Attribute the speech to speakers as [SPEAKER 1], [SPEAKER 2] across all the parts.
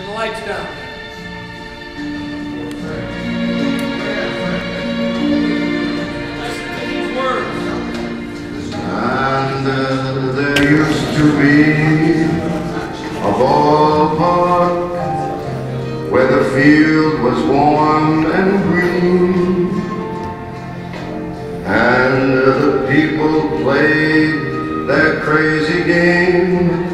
[SPEAKER 1] Turn the lights down.
[SPEAKER 2] And uh, there used to be a ballpark where the field was warm and green. And uh, the people played their crazy game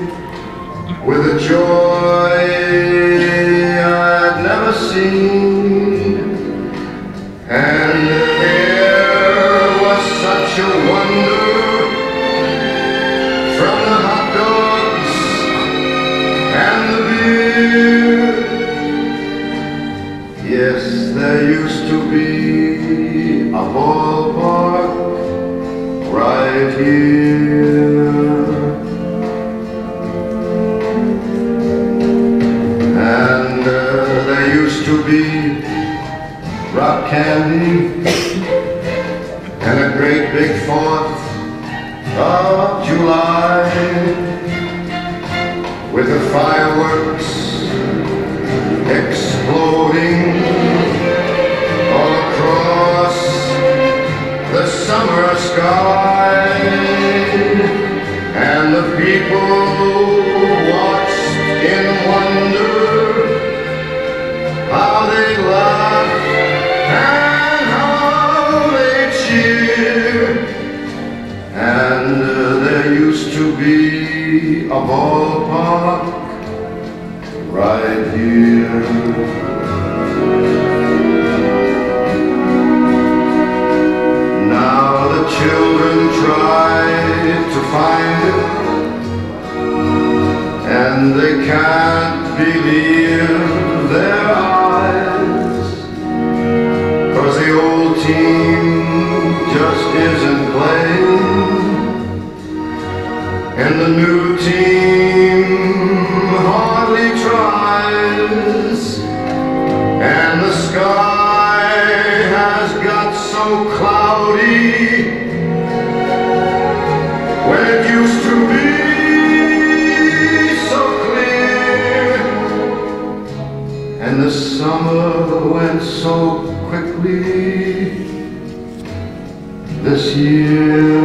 [SPEAKER 2] And uh, there used to be rock candy and a great big fourth of July with the fireworks exploding all across the summer sky be a ballpark right here. Now the children try to find it and they can't believe their eyes. Cause the old team just isn't playing. And the new team hardly tries. And the sky has got so cloudy summer went so quickly this year.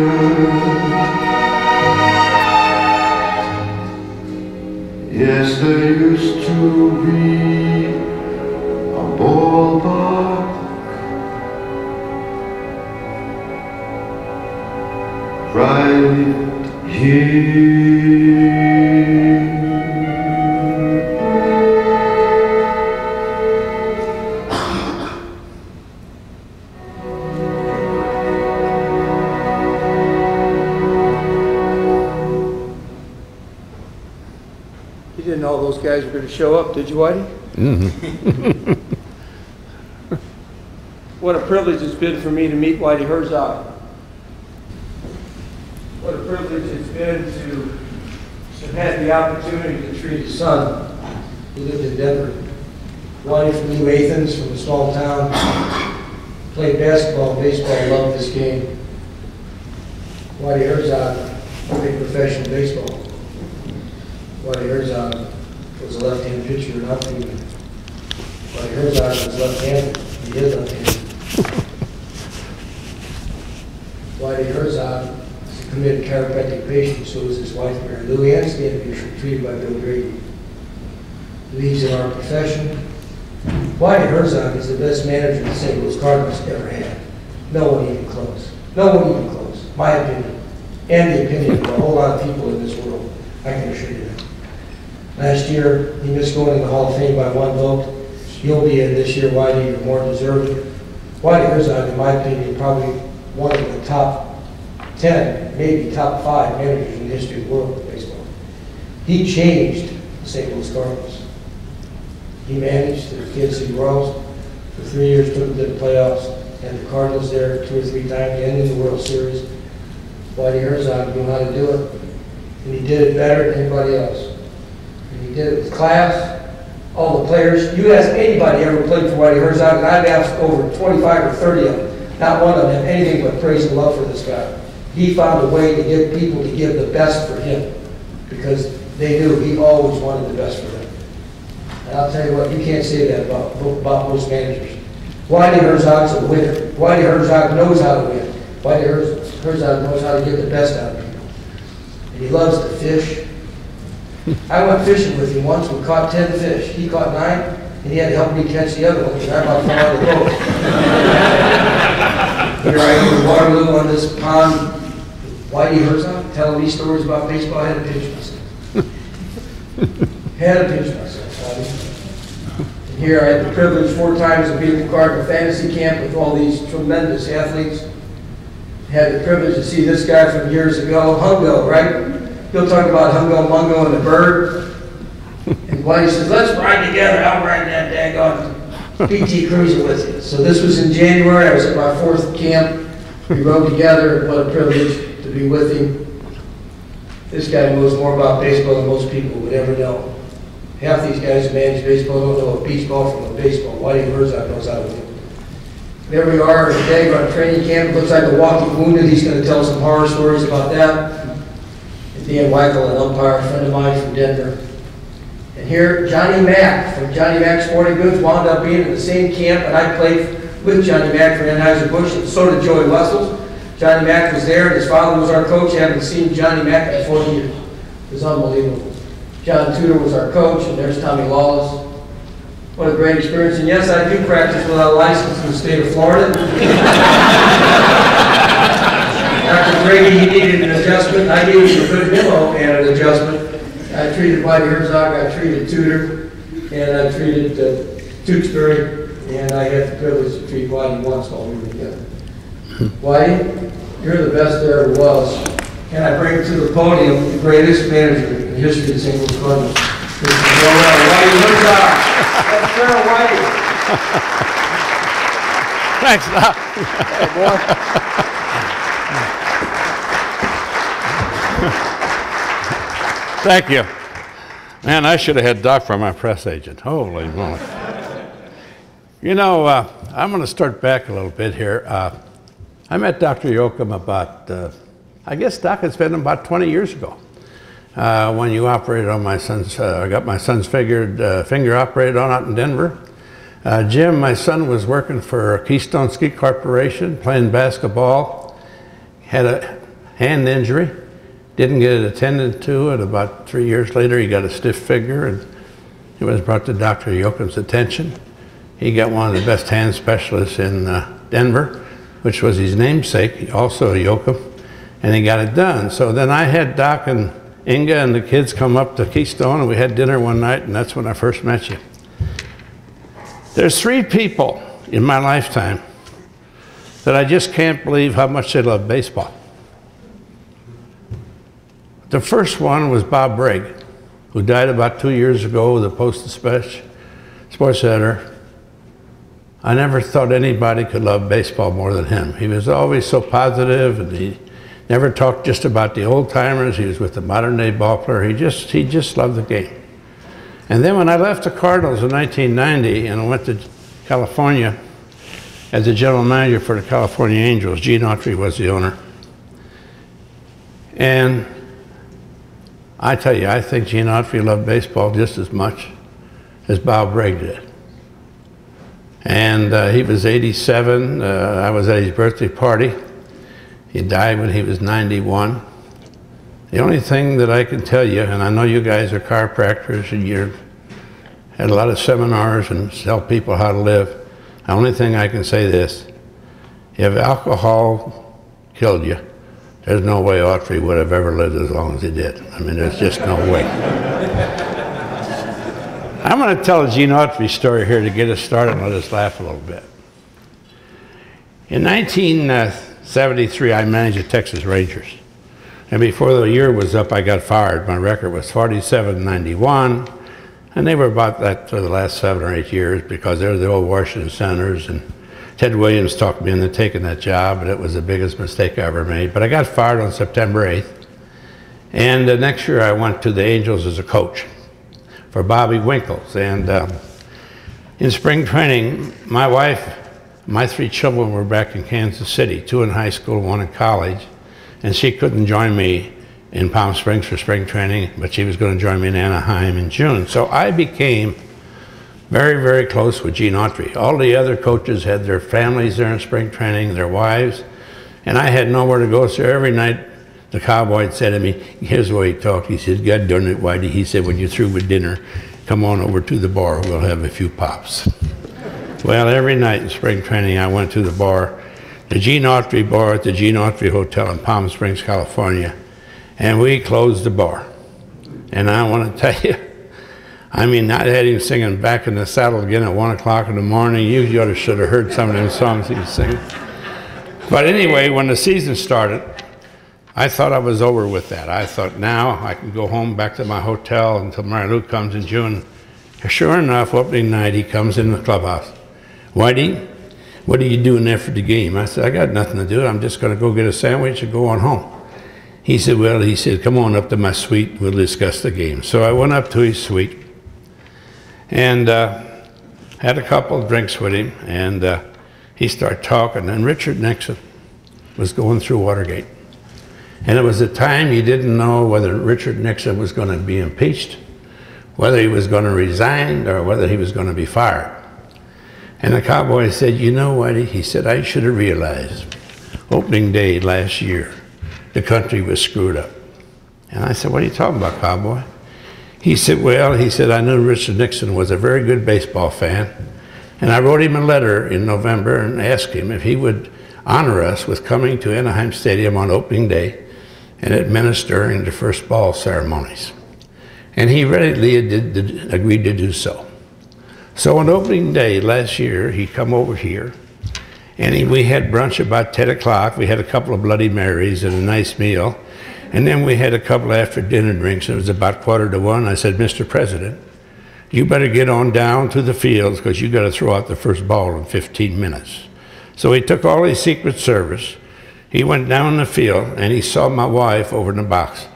[SPEAKER 2] Yes, there used to be
[SPEAKER 1] you, Whitey? What a privilege it's been for me to meet Whitey Herzog. What a privilege it's been to have had the opportunity to treat his son, who lived in Denver. Whitey from New Athens, from a small town, played basketball, baseball, loved this game. Whitey Herzog played professional baseball. Whitey Herzog was a left-hand pitcher and outfielder. Whitey Herzog was left-handed, he is left-handed. Whitey Herzog is a committed chiropractic patient, so is his wife Mary Lou Ann Stanfish, treated by Bill Grady. Believes in our profession. Whitey Herzog is the best manager the St. Louis Cardinals ever had. No one even close. No one even close, my opinion, and the opinion of of people in this world. I can assure you that. Last year, he missed going in the Hall of Fame by one vote. He'll be in this year, Whitey, you're more deserving. Whitey Herzog, in my opinion, probably one of the top 10, maybe top five managers in the history of the world baseball. He changed the St. Louis Cardinals. He managed the Kansas City Royals for three years, took them to the playoffs, and the Cardinals there two or three times, and in the World Series. Whitey Herzog knew how to do it, and he did it better than anybody else. And he did it with class, all the players. You ask anybody ever played for Whitey Herzog, and I've asked over 25 or 30 of them, not one of them have anything but praise and love for this guy. He found a way to get people to give the best for him, because they knew he always wanted the best for them. And I'll tell you what, you can't say that about, about most managers. Whitey Herzog's a winner. Whitey Herzog knows how to win. Whitey Herzog knows how to get the best out of loves to fish. I went fishing with him once, we caught ten fish. He caught nine, and he had to help me catch the other one, because I about fell out of the boat. Here I am in Waterloo on this pond, Whitey Herzog, telling me stories about baseball, I had to pinch myself. Had to pinch myself, Bobby. And Here I had the privilege four times of being the Cardinal Fantasy Camp with all these tremendous athletes. Had the privilege to see this guy from years ago, Hungo, right? He'll talk about Hungo Mungo and the bird. And Whitey says, let's ride together, I'll ride that daggone PT Cruiser with you. So this was in January, I was at my fourth camp. We rode together, what a privilege to be with him. This guy knows more about baseball than most people would ever know. Half these guys who manage baseball don't know a beach ball from a baseball. Whitey Herzog knows how to win. There we are today, we're on training camp, It looks like a walking wounded, he's gonna tell some horror stories about that. Dan Weichel, an umpire, a friend of mine from Denver. And here, Johnny Mack from Johnny Mack Sporting Goods wound up being in the same camp, and I played with Johnny Mack for Anheuser-Busch, and so did Joey Wessels. Johnny Mack was there, and his father was our coach, haven't seen Johnny Mack in 40 years. It was unbelievable. John Tudor was our coach, and there's Tommy Lawless. What a great experience, and yes, I do practice without a license in the state of Florida. Dr. Brady, he needed an adjustment, I gave him a good memo and an adjustment. I treated Whitey Herzog, I treated Tudor, and I treated uh, Tewksbury, and I had the privilege to treat Whitey once while we were together. Whitey, you're the best there ever was. Can I bring to the podium the greatest manager in the history of the St. Louis Cardinals? Mr. Noel Whitey Herzog. That's Farrell Whitey.
[SPEAKER 3] Thanks, Doc. Thank you. Man, I should have had Doc for my press agent. Holy moly. You know, uh, I'm going to start back a little bit here. Uh, I met Dr. Yochum about, uh, I guess, Doc, it's been about 20 years ago. Uh, when you operated on my son's, uh, I got my son's figured, uh, finger operated on out in Denver. Jim, my son, was working for Keystone Ski Corporation, playing basketball, had a hand injury, didn't get it attended to, and about three years later, he got a stiff figure, and it was brought to Dr. Yochum's attention. He got one of the best hand specialists in uh, Denver, which was his namesake, also a Yoakum, and he got it done. So then I had Doc and Inga and the kids come up to Keystone, and we had dinner one night, and that's when I first met you. There's three people in my lifetime that I just can't believe how much they love baseball. The first one was Bob Broeg, who died about two years ago with the Post Dispatch Sports Center. I never thought anybody could love baseball more than him. He was always so positive, and he never talked just about the old timers. He was with the modern day ball player. He just he just loved the game. And then when I left the Cardinals in 1990 and I went to California as the general manager for the California Angels, Gene Autry was the owner. And I tell you, I think Gene Autry loved baseball just as much as Bob Broeg did. And uh, he was 87. Uh, I was at his birthday party. He died when he was 91. The only thing that I can tell you, and I know you guys are chiropractors and you've had a lot of seminars and tell people how to live. The only thing I can say this, if alcohol killed you, there's no way Autry would have ever lived as long as he did. I mean, there's just no way. I'm going to tell a Gene Autry story here to get us started and let us laugh a little bit. In 1973, I managed the Texas Rangers. And before the year was up, I got fired. My record was 47 91. And they were about that for the last seven or eight years because they were the old Washington Senators. And Ted Williams talked me into taking that job, and it was the biggest mistake I ever made. But I got fired on September 8th. And the next year, I went to the Angels as a coach for Bobby Winkles. And um, in spring training, my wife, my three children were back in Kansas City, two in high school, one in college. And she couldn't join me in Palm Springs for spring training, but she was going to join me in Anaheim in June. So I became very, very close with Gene Autry. All the other coaches had their families there in spring training, their wives, and I had nowhere to go. So every night, the cowboy said to me, here's the way he talked. He said, God darn it, Whitey. He said, when you're through with dinner, come on over to the bar. We'll have a few pops. well, every night in spring training, I went to the bar, the Gene Autry bar at the Gene Autry Hotel in Palm Springs, California, and we closed the bar. And I want to tell you, I mean, I had him singing Back in the Saddle again at 1 o'clock in the morning. You, you ought to should have heard some of them songs he was singing. But anyway, when the season started, I thought I was over with that. I thought now I can go home back to my hotel until Marilou comes in June. Sure enough, opening night, he comes in the clubhouse. Whitey, what are you doing there for the game? I said, I got nothing to do. I'm just going to go get a sandwich and go on home. He said, well, he said, come on up to my suite. We'll discuss the game. So I went up to his suite and uh, had a couple of drinks with him, and uh, he started talking. And Richard Nixon was going through Watergate. And it was a time you didn't know whether Richard Nixon was going to be impeached, whether he was going to resign, or whether he was going to be fired. And the cowboy said, You know what? He said, I should have realized opening day last year, the country was screwed up. And I said, What are you talking about, cowboy? He said, Well, he said, I knew Richard Nixon was a very good baseball fan. And I wrote him a letter in November and asked him if he would honor us with coming to Anaheim Stadium on opening day and administering the first ball ceremonies. And he readily did, did, agreed to do so. So on opening day last year, he come over here and he, we had brunch about 10 o'clock. We had a couple of Bloody Marys and a nice meal. And then we had a couple after dinner drinks. It was about quarter to one. I said, Mr. President, you better get on down to the fields because you got to throw out the first ball in 15 minutes. So he took all his Secret Service. He went down the field and he saw my wife over in the box.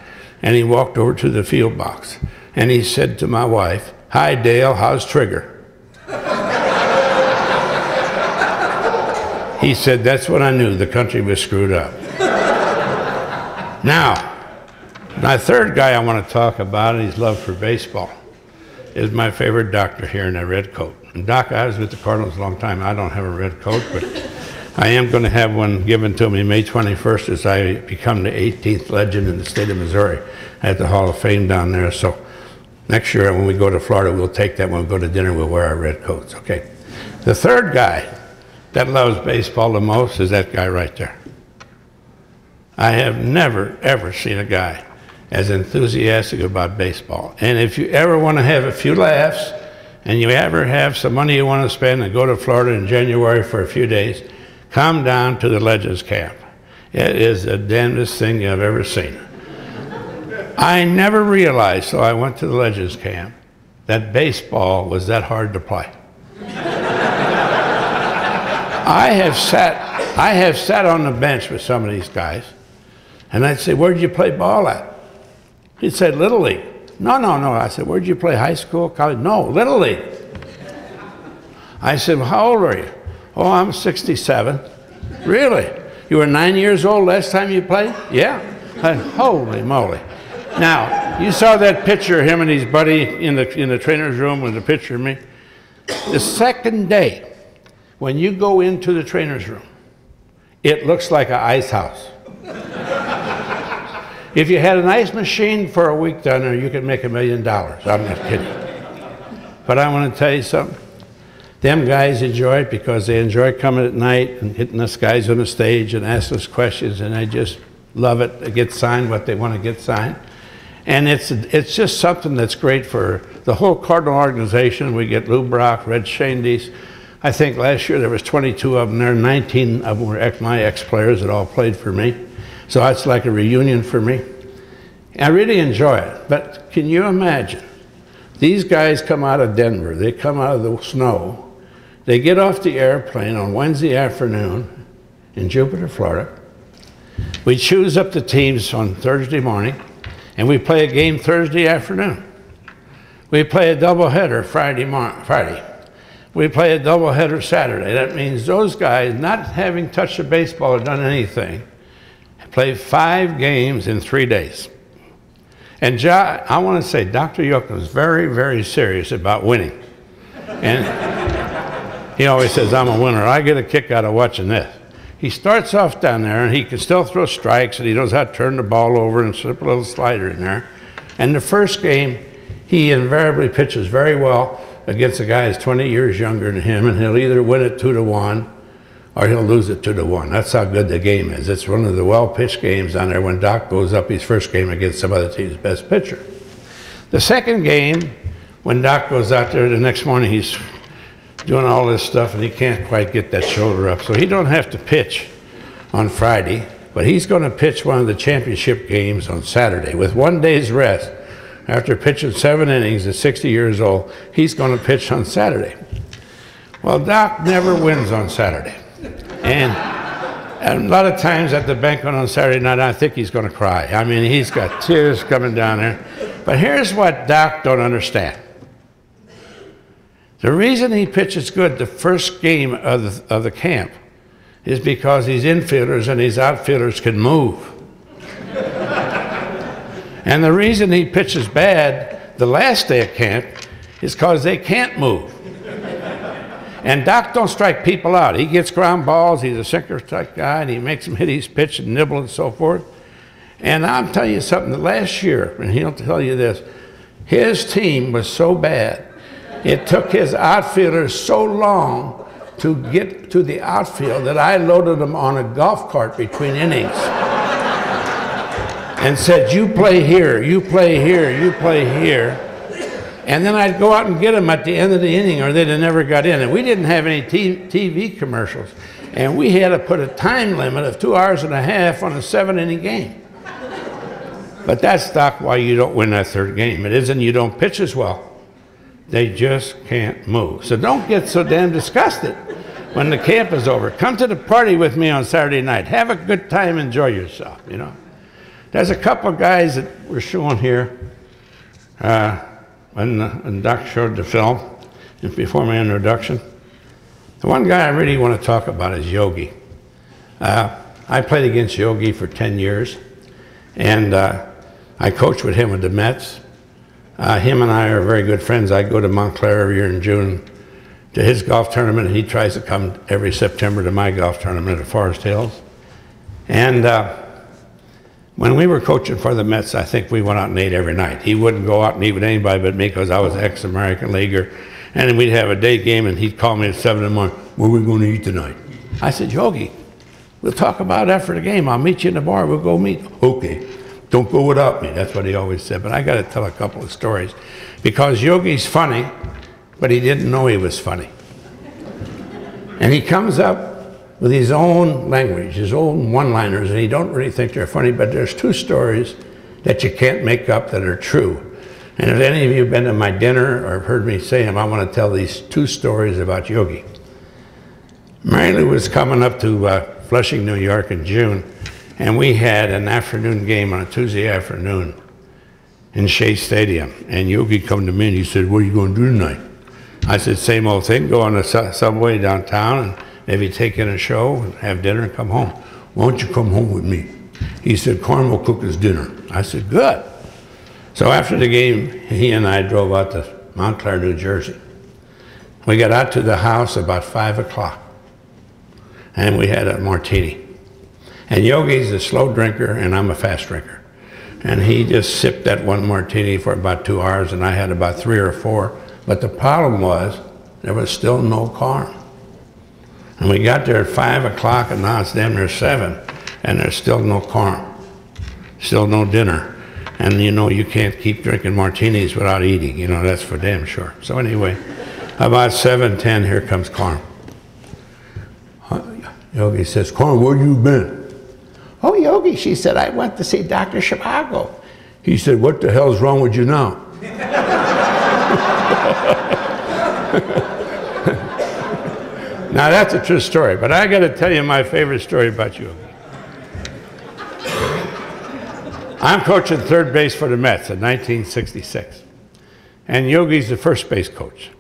[SPEAKER 3] And he walked over to the field box. And he said to my wife, Hi, Dale, how's Trigger? he said, That's when I knew the country was screwed up. Now, my third guy I want to talk about, and his love for baseball, is my favorite doctor here in a red coat. And Doc, I was with the Cardinals a long time. I don't have a red coat, but I am going to have one given to me May 21st as I become the 18th legend in the state of Missouri at the Hall of Fame down there. So next year when we go to Florida, we'll take that when we go to dinner, we'll wear our red coats, okay? The third guy that loves baseball the most is that guy right there. I have never, ever seen a guy as enthusiastic about baseball. And if you ever want to have a few laughs and you ever have some money you want to spend and go to Florida in January for a few days, come down to the Legends Camp. It is the damnedest thing I've ever seen. I never realized, so I went to the Legends Camp, that baseball was that hard to play. I have sat I have sat on the bench with some of these guys and I'd say, Where'd you play ball at? He'd say, Little League. No, no, no. I said, Where'd you play high school, college? No, Little League. I said, well, How old are you? Oh, I'm 67. Really? You were nine years old last time you played? Yeah. Holy moly. Now, you saw that picture of him and his buddy in the, in the trainer's room with a picture of me. The second day, when you go into the trainer's room, it looks like an ice house. If you had a nice machine for a week down there, you could make a million dollars. I'm not kidding. But I want to tell you something. Them guys enjoy it because they enjoy coming at night and hitting us guys on the stage and asking us questions, and they just love it. They get signed what they want to get signed. And it's, it's just something that's great for the whole Cardinal organization. We get Lou Brock, Red Schoendienst. I think last year there was 22 of them there. 19 of them were ex, my ex-players that all played for me. So it's like a reunion for me. I really enjoy it. But can you imagine? These guys come out of Denver, they come out of the snow, they get off the airplane on Wednesday afternoon in Jupiter, Florida. We choose up the teams on Thursday morning, and we play a game Thursday afternoon. We play a doubleheader Friday, Friday. We play a doubleheader Saturday. That means those guys, not having touched a baseball or done anything, Play five games in three days. And I want to say, Dr. Yochum is very, very serious about winning. And he always says, I'm a winner. I get a kick out of watching this. He starts off down there and he can still throw strikes and he knows how to turn the ball over and slip a little slider in there. And the first game, he invariably pitches very well against a guy who's 20 years younger than him, and he'll either win it two to one or he'll lose it two to one. That's how good the game is. It's one of the well pitched games down there when Doc goes up his first game against some other team's best pitcher. The second game, when Doc goes out there the next morning, he's doing all this stuff and he can't quite get that shoulder up. So he don't have to pitch on Friday, but he's going to pitch one of the championship games on Saturday with one day's rest. After pitching seven innings at 60 years old, he's going to pitch on Saturday. Well, Doc never wins on Saturday. And, and a lot of times at the banquet on Saturday night, I think he's going to cry. I mean, he's got tears coming down there. But here's what Doc don't understand. The reason he pitches good the first game of the, of the camp is because these infielders and these outfielders can move. and the reason he pitches bad the last day of camp is because they can't move. And Doc don't strike people out. He gets ground balls. He's a sinker strike guy, and he makes them hit his pitch and nibble and so forth. And I'm telling you something. Last year, and he'll tell you this, his team was so bad. It took his outfielders so long to get to the outfield that I loaded them on a golf cart between innings and said, You play here, you play here, you play here. And then I'd go out and get them at the end of the inning, or they'd have never got in. And we didn't have any TV commercials. And we had to put a time limit of two hours and a half on a seven inning game. But that's not why you don't win that third game. It isn't you don't pitch as well. They just can't move. So don't get so damn disgusted when the camp is over. Come to the party with me on Saturday night. Have a good time, enjoy yourself, you know. There's a couple of guys that we're showing here. Uh, when, when Doc showed the film, before my introduction, the one guy I really want to talk about is Yogi. Uh, I played against Yogi for 10 years, and uh, I coached with him with the Mets. Uh, him and I are very good friends. I go to Montclair every year in June to his golf tournament. and He tries to come every September to my golf tournament at Forest Hills. And uh, when we were coaching for the Mets, I think we went out and ate every night. He wouldn't go out and eat with anybody but me because I was ex-American leaguer. And we'd have a day game, and he'd call me at 7 in the morning, what are we going to eat tonight? I said, Yogi, we'll talk about after the game. I'll meet you in the bar. We'll go meet. Okay. Don't go without me. That's what he always said. But I got to tell a couple of stories because Yogi's funny, but he didn't know he was funny. And he comes up with his own language, his own one-liners, and he don't really think they're funny, but there's two stories that you can't make up that are true. And if any of you have been to my dinner or have heard me say them, I want to tell these two stories about Yogi. Mary Lou was coming up to uh, Flushing, New York in June, and we had an afternoon game on a Tuesday afternoon in Shea Stadium. And Yogi come to me and he said, what are you going to do tonight? I said, same old thing, go on the su subway downtown and maybe take in a show, have dinner, and come home. Why don't you come home with me? He said, Carm will cook us dinner. I said, good. So after the game, he and I drove out to Montclair, New Jersey. We got out to the house about 5 o'clock, and we had a martini. And Yogi's a slow drinker, and I'm a fast drinker. And he just sipped that one martini for about two hours, and I had about three or four. But the problem was, there was still no Carm. And we got there at 5 o'clock, and now it's damn near 7, and there's still no Carm, still no dinner. And you know, you can't keep drinking martinis without eating, you know, that's for damn sure. So anyway, about 7.10, here comes Carm. Yogi says, Carm, where you been? Oh, Yogi, she said, I went to see Dr. Zhivago. He said, what the hell's wrong with you now? Now that's a true story, but I got to tell you my favorite story about you. I'm coaching third base for the Mets in 1966, and Yogi's the first base coach.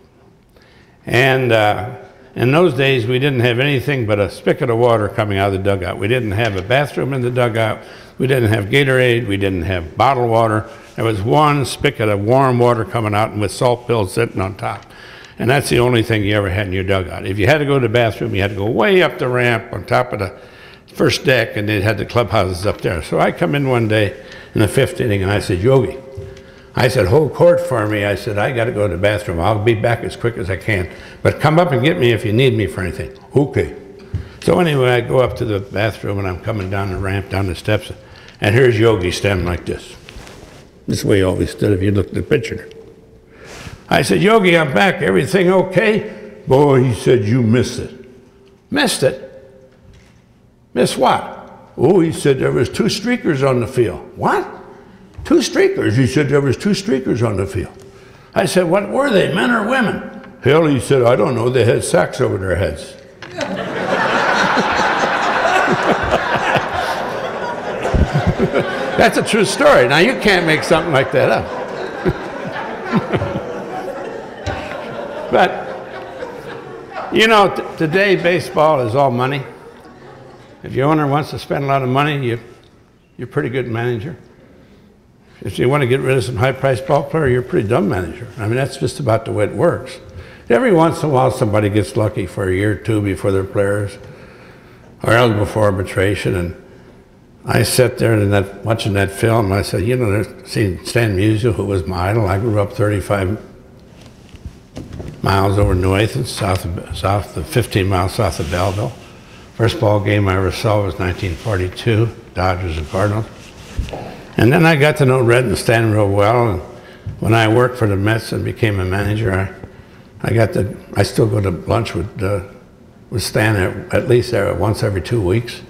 [SPEAKER 3] And uh, in those days, we didn't have anything but a spigot of water coming out of the dugout. We didn't have a bathroom in the dugout. We didn't have Gatorade. We didn't have bottled water. There was one spigot of warm water coming out and with salt pills sitting on top. And that's the only thing you ever had in your dugout. If you had to go to the bathroom, you had to go way up the ramp on top of the first deck, and they had the clubhouses up there. So I come in one day in the fifth inning, and I said, Yogi, I said, hold court for me. I said, I got to go to the bathroom. I'll be back as quick as I can. But come up and get me if you need me for anything. Okay. So anyway, I go up to the bathroom, and I'm coming down the ramp, down the steps, and here's Yogi standing like this. This way he always stood if you looked at the picture. I said, Yogi, I'm back. Everything okay? Boy, he said, you missed it. Missed it? Miss what? Oh, he said there was two streakers on the field. What? Two streakers? He said there was two streakers on the field. I said, what were they, men or women? Hell, he said, I don't know. They had sacks over their heads. That's a true story. Now, you can't make something like that up. but, you know, t- today baseball is all money. If your owner wants to spend a lot of money, you, you're a pretty good manager. If you want to get rid of some high-priced ball player, you're a pretty dumb manager. I mean, that's just about the way it works. Every once in a while, somebody gets lucky for a year or two before their players, or else before arbitration, and I sat there and that, watching that film. I said, you know, seen Stan Musial, who was my idol. I grew up 35 miles over New Athens, south of, south of 15 miles south of Belleville. First ball game I ever saw was 1942, Dodgers and Cardinals. And then I got to know Red and Stan real well. And when I worked for the Mets and became a manager, I, I got to, I still go to lunch with, uh, with Stan at, at least once every two weeks.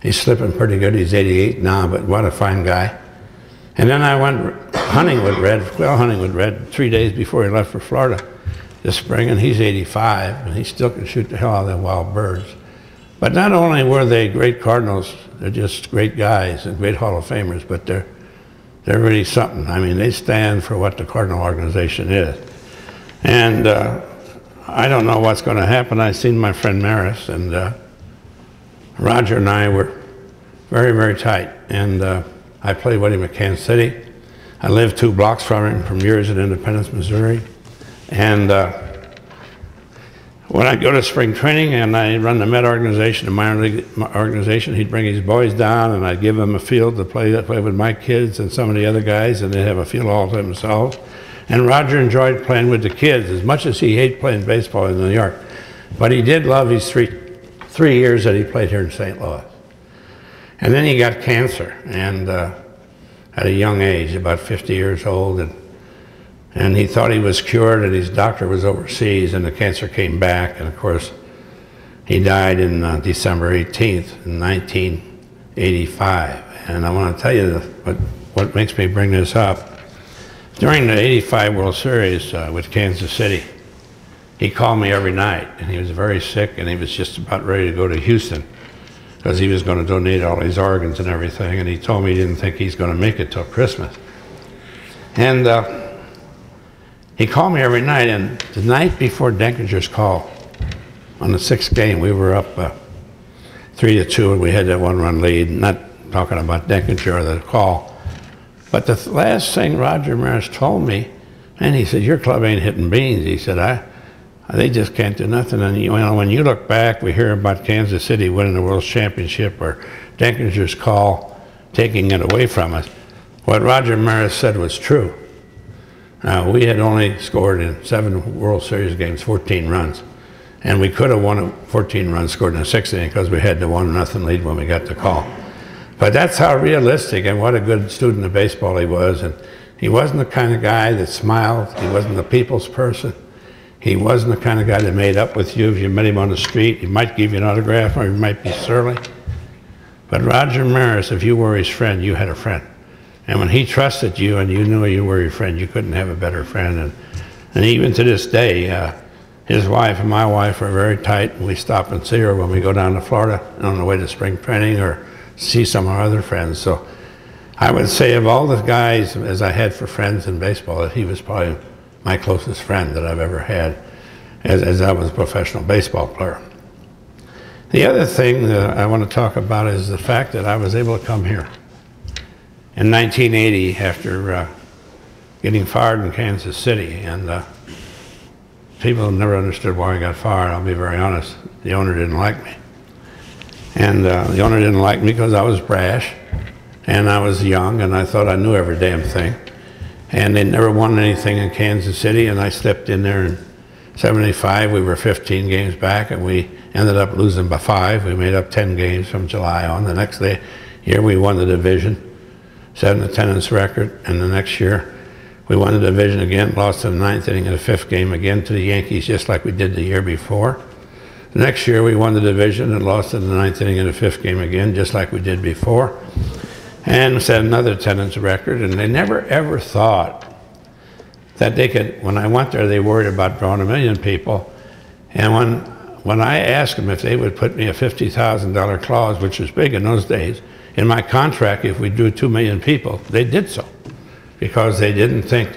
[SPEAKER 3] He's slipping pretty good. He's 88 now, but what a fine guy. And then I went hunting with Red, quail hunting with Red, three days before he left for Florida this spring, and he's 85, and he still can shoot the hell out of them wild birds. But not only were they great Cardinals, they're just great guys and great Hall of Famers, but they're, they're really something. I mean, they stand for what the Cardinal organization is. And uh, I don't know what's going to happen. I've seen my friend Maris, and uh, Roger and I were very, very tight. And uh, I played with him at Kansas City. I lived two blocks from him, from years in Independence, Missouri. And uh, when I go to spring training and I run the Met organization, the minor league organization, he'd bring his boys down and I'd give them a field to play, play with my kids and some of the other guys, and they'd have a field all to themselves. And Roger enjoyed playing with the kids as much as he hated playing baseball in New York. But he did love his three, three years that he played here in St. Louis. And then he got cancer, and uh, at a young age, about 50 years old, and and he thought he was cured, and his doctor was overseas, and the cancer came back, and of course, he died in uh, December 18th, in 1985. And I want to tell you what what makes me bring this up. During the 85 World Series uh, with Kansas City, he called me every night, and he was very sick, and he was just about ready to go to Houston because he was going to donate all his organs and everything. And he told me he didn't think he's going to make it till Christmas. And uh, he called me every night, and the night before Denkinger's call, on the sixth game, we were up uh, three to two, and we had that one-run lead. Not talking about Denkinger or the call, but the th- last thing Roger Maris told me, and he said, "Your club ain't hitting beans." He said, "I." They just can't do nothing. And you know, when you look back, we hear about Kansas City winning the World Championship or Denkinger's call taking it away from us. What Roger Maris said was true. Now, we had only scored in seven World Series games 14 runs. And we could have won 14 runs scored in the sixth inning because we had the one nothing lead when we got the call. But that's how realistic and what a good student of baseball he was. And he wasn't the kind of guy that smiled. He wasn't the people's person. He wasn't the kind of guy that made up with you if you met him on the street. He might give you an autograph or he might be surly. But Roger Maris, if you were his friend, you had a friend. And when he trusted you and you knew you were your friend, you couldn't have a better friend. And, and even to this day, uh, his wife and my wife are very tight. And we stop and see her when we go down to Florida on the way to spring training or see some of our other friends. So I would say of all the guys as I had for friends in baseball, that he was probably my closest friend that I've ever had as, as I was a professional baseball player. The other thing that I want to talk about is the fact that I was able to come here. In 1980, after uh, getting fired in Kansas City and uh, people never understood why I got fired. I'll be very honest. The owner didn't like me. And uh, the owner didn't like me because I was brash and I was young and I thought I knew every damn thing. And they never won anything in Kansas City and I stepped in there in 75. We were 15 games back and we ended up losing by five. We made up 10 games from July on. The next day, year we won the division, set an attendance record, and the next year we won the division again, lost in the ninth inning of the fifth game again to the Yankees, just like we did the year before. The next year we won the division and lost in the ninth inning of the fifth game again, just like we did before, and set another attendance record. And they never ever thought that they could. When I went there, they worried about drawing a million people, and when when I asked them if they would put me a fifty thousand dollar clause, which was big in those days, in my contract if we drew two million people, they did so, because they didn't think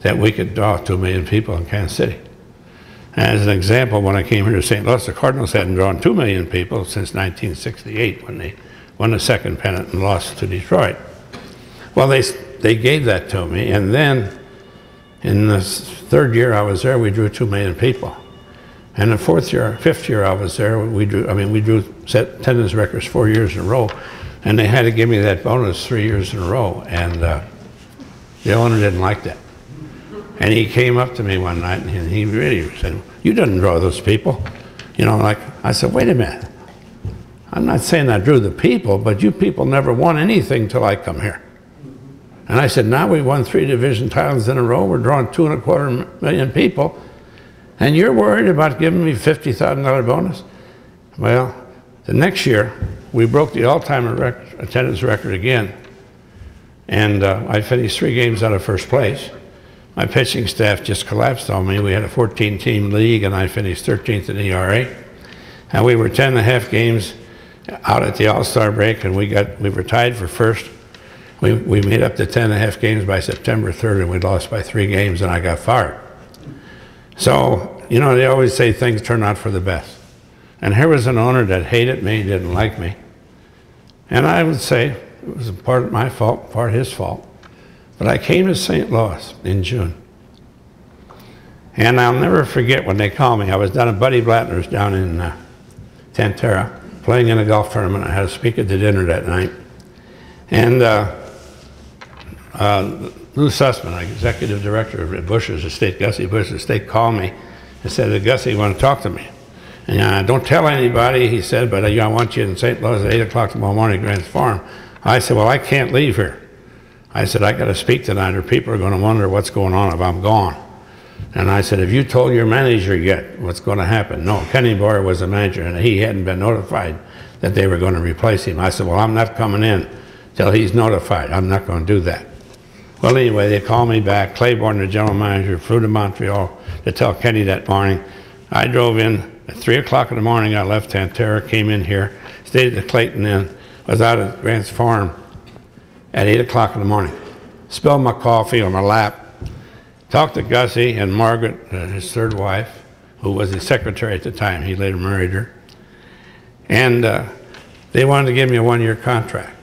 [SPEAKER 3] that we could draw two million people in Kansas City. As an example, when I came here to St. Louis, the Cardinals hadn't drawn 2 million people since 1968 when they won the second pennant and lost to Detroit. Well, they, they gave that to me, and then in the third year I was there, we drew 2 million people. And the fourth year, fifth year I was there, we drew, I mean, we drew set attendance records four years in a row, and they had to give me that bonus three years in a row, and uh, the owner didn't like that. And he came up to me one night and he really said, You didn't draw those people. You know, like, I said, Wait a minute. I'm not saying I drew the people, but you people never won anything till I come here. And I said, Now we won three division titles in a row. We're drawing two and a quarter million people. And you're worried about giving me $50,000 bonus? Well, the next year, we broke the all time rec attendance record again. And uh, I finished three games out of first place my pitching staff just collapsed on me. We had a 14 team league and I finished 13th in ERA. And we were 10 and a half games out at the All Star break and we got we were tied for first. We, we made up the 10 and a half games by September 3rd and we lost by three games and I got fired. So, you know, they always say things turn out for the best. And here was an owner that hated me, didn't like me. And I would say it was part of my fault, part his fault. But I came to St. Louis in June. And I'll never forget when they called me. I was down at Buddy Blattner's down in uh, Tan-Tar-A playing in a golf tournament. I had to speak at the dinner that night. And uh, uh, Lou Susman, executive director of Busch's estate, Gussie Busch's estate, called me and said, Gussie, you want to talk to me? And uh, don't tell anybody, he said, but uh, I want you in St. Louis at 8 o'clock tomorrow morning at Grant's Farm. I said, well, I can't leave here. I said, I got to speak tonight or people are going to wonder what's going on if I'm gone. And I said, have you told your manager yet what's going to happen? No, Kenny Boyer was the manager and he hadn't been notified that they were going to replace him. I said, well, I'm not coming in till he's notified. I'm not going to do that. Well, anyway, they called me back. Claiborne, the general manager, flew to Montreal to tell Kenny that morning. I drove in at 3 o'clock in the morning. I left Tan-Tar-A, came in here, stayed at the Clayton Inn, was out at Grant's Farm at 8 o'clock in the morning. Spilled my coffee on my lap. Talked to Gussie and Margaret, uh, his third wife, who was his secretary at the time. He later married her. And uh, they wanted to give me a one year contract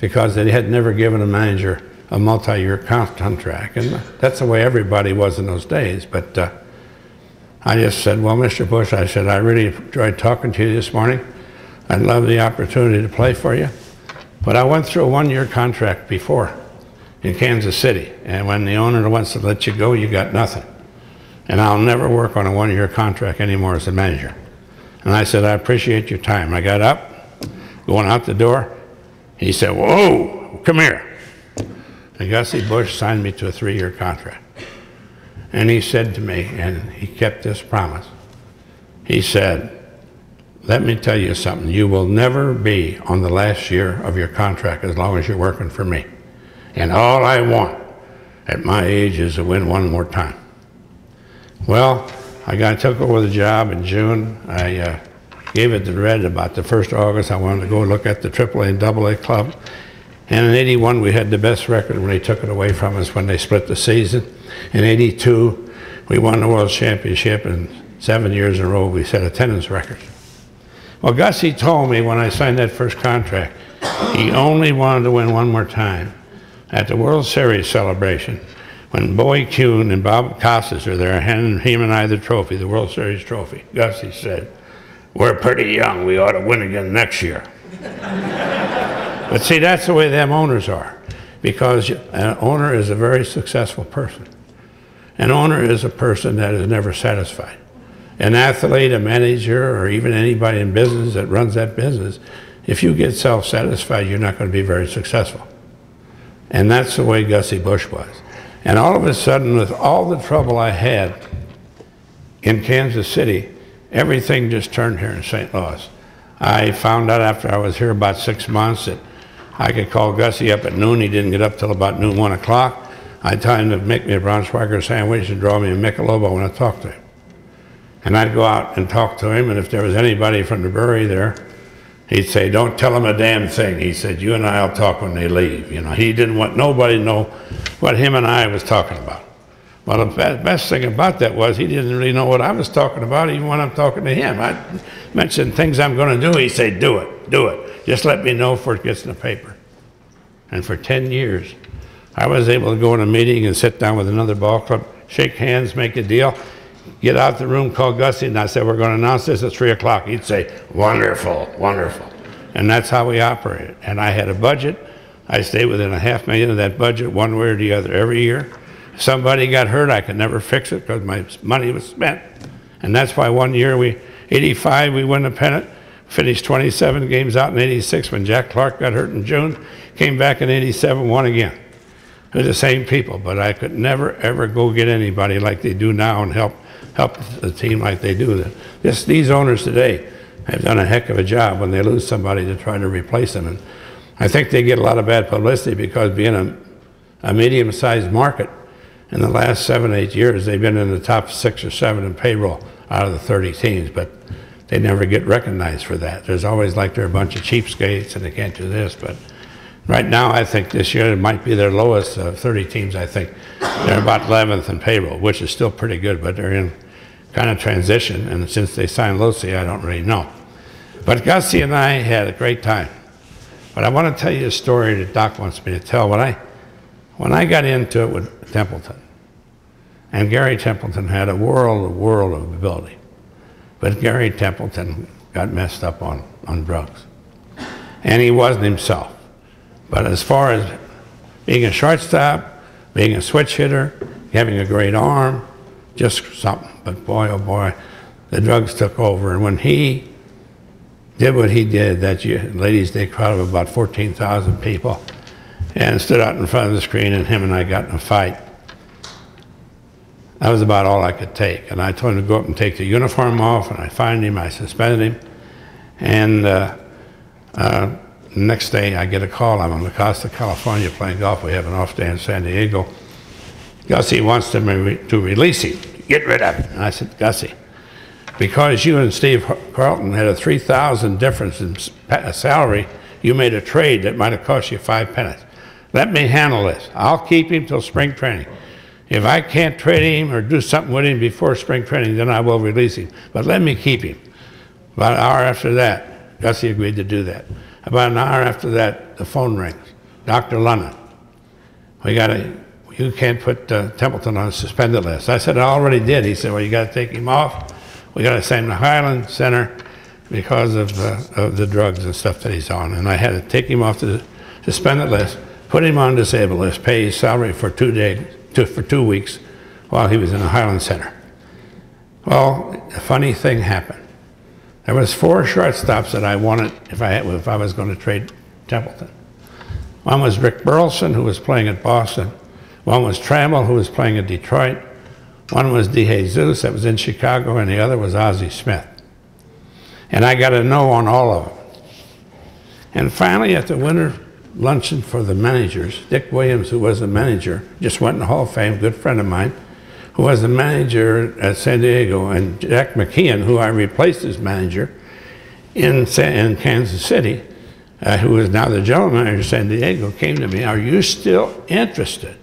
[SPEAKER 3] because they had never given a manager a multi year contract. And that's the way everybody was in those days. But uh, I just said, Well, Mr. Busch, I said, I really enjoyed talking to you this morning. I'd love the opportunity to play for you. But I went through a one-year contract before in Kansas City, and when the owner wants to let you go, you got nothing. And I'll never work on a one-year contract anymore as a manager. And I said, I appreciate your time. I got up, going out the door. He said, whoa, come here. And Gussie Busch signed me to a three-year contract. And he said to me, and he kept this promise, he said, let me tell you something. You will never be on the last year of your contract as long as you're working for me. And all I want at my age is to win one more time. Well, I got took over the job in June. I uh, gave it to Red about the 1st of August. I wanted to go look at the AAA and AA club. And in 81, we had the best record when they took it away from us when they split the season. In 82, we won the World Championship, and seven years in a row, we set a attendance records. Well, Gussie told me when I signed that first contract, he only wanted to win one more time at the World Series celebration when Bowie Kuhn and Bob Costas are there handing him and I the trophy, the World Series trophy, Gussie said, we're pretty young, we ought to win again next year. but see, that's the way them owners are, because an owner is a very successful person. An owner is a person that is never satisfied. An athlete, a manager, or even anybody in business that runs that business, if you get self-satisfied, you're not going to be very successful. And that's the way Gussie Busch was. And all of a sudden, with all the trouble I had in Kansas City, everything just turned here in St. Louis. I found out after I was here about six months that I could call Gussie up at noon. He didn't get up till about noon, one o'clock. I'd tell him to make me a Braunschweiger sandwich and draw me a Michelob. I want to talk to him. And I'd go out and talk to him, and if there was anybody from the brewery there, he'd say, don't tell them a damn thing. He said, you and I'll talk when they leave. You know, he didn't want nobody to know what him and I was talking about. Well, the best thing about that was he didn't really know what I was talking about, even when I'm talking to him. I mentioned things I'm going to do. He'd say, do it, do it. Just let me know before it gets in the paper. And for 10 years, I was able to go in a meeting and sit down with another ball club, shake hands, make a deal, get out the room, call Gussie, and I said, we're going to announce this at 3 o'clock. He'd say, wonderful, wonderful. And that's how we operated. And I had a budget. I stayed within a half million of that budget, one way or the other, every year. Somebody got hurt, I could never fix it because my money was spent. And that's why one year we, 85, we won the pennant, finished 27 games out in 86 when Jack Clark got hurt in June, came back in 87, won again. They're the same people, but I could never, ever go get anybody like they do now and help, help the team like they do. This, these owners today have done a heck of a job when they lose somebody to try to replace them. And I think they get a lot of bad publicity because being a, a medium-sized market, in the last seven, eight years, they've been in the top six or seven in payroll out of the 30 teams, but they never get recognized for that. There's always like they're a bunch of cheapskates and they can't do this, but right now I think this year it might be their lowest of 30 teams, I think. They're about 11th in payroll, which is still pretty good, but they're in kind of transition, and since they signed Lohse, I don't really know. But Gussie and I had a great time. But I want to tell you a story that Doc wants me to tell. When I, when I got into it with Templeton, and Gary Templeton had a world, a world of ability. But Gary Templeton got messed up on, on drugs. And he wasn't himself. But as far as being a shortstop, being a switch hitter, having a great arm, just something. But boy, oh boy, the drugs took over. And when he did what he did that Ladies' Day crowd of about 14,000 people, and stood out in front of the screen, and him and I got in a fight. That was about all I could take. And I told him to go up and take the uniform off, and I fined him, I suspended him. And uh, uh, next day I get a call. I'm in La Costa, California playing golf. We have an off day in San Diego. Gussie wants to, re to release him. Get rid of him. And I said, Gussie, because you and Steve Carlton had a 3,000 difference in salary, you made a trade that might have cost you five pennies. Let me handle this. I'll keep him till spring training. If I can't trade him or do something with him before spring training, then I will release him. But let me keep him. About an hour after that, Gussie agreed to do that. About an hour after that, the phone rings. Dr. London, we got to, you can't put uh, Templeton on a suspended list. I said, I already did. He said, well, you got to take him off. We got to send him to Hyland Center because of, uh, of the drugs and stuff that he's on. And I had to take him off the suspended list, put him on disabled list, pay his salary for two days, two, for two weeks while he was in the Hyland Center. Well, a funny thing happened. There was four shortstops that I wanted if I, if I was going to trade Templeton. One was Rick Burleson, who was playing at Boston. One was Trammell, who was playing at Detroit. One was DeJesus, that was in Chicago, and the other was Ozzie Smith. And I got a no on all of them. And finally, at the winter luncheon for the managers. Dick Williams, who was the manager, just went in the Hall of Fame, good friend of mine, who was the manager at San Diego, and Jack McKeon, who I replaced as manager in, in Kansas City, uh, who is now the general manager of San Diego, came to me, are you still interested?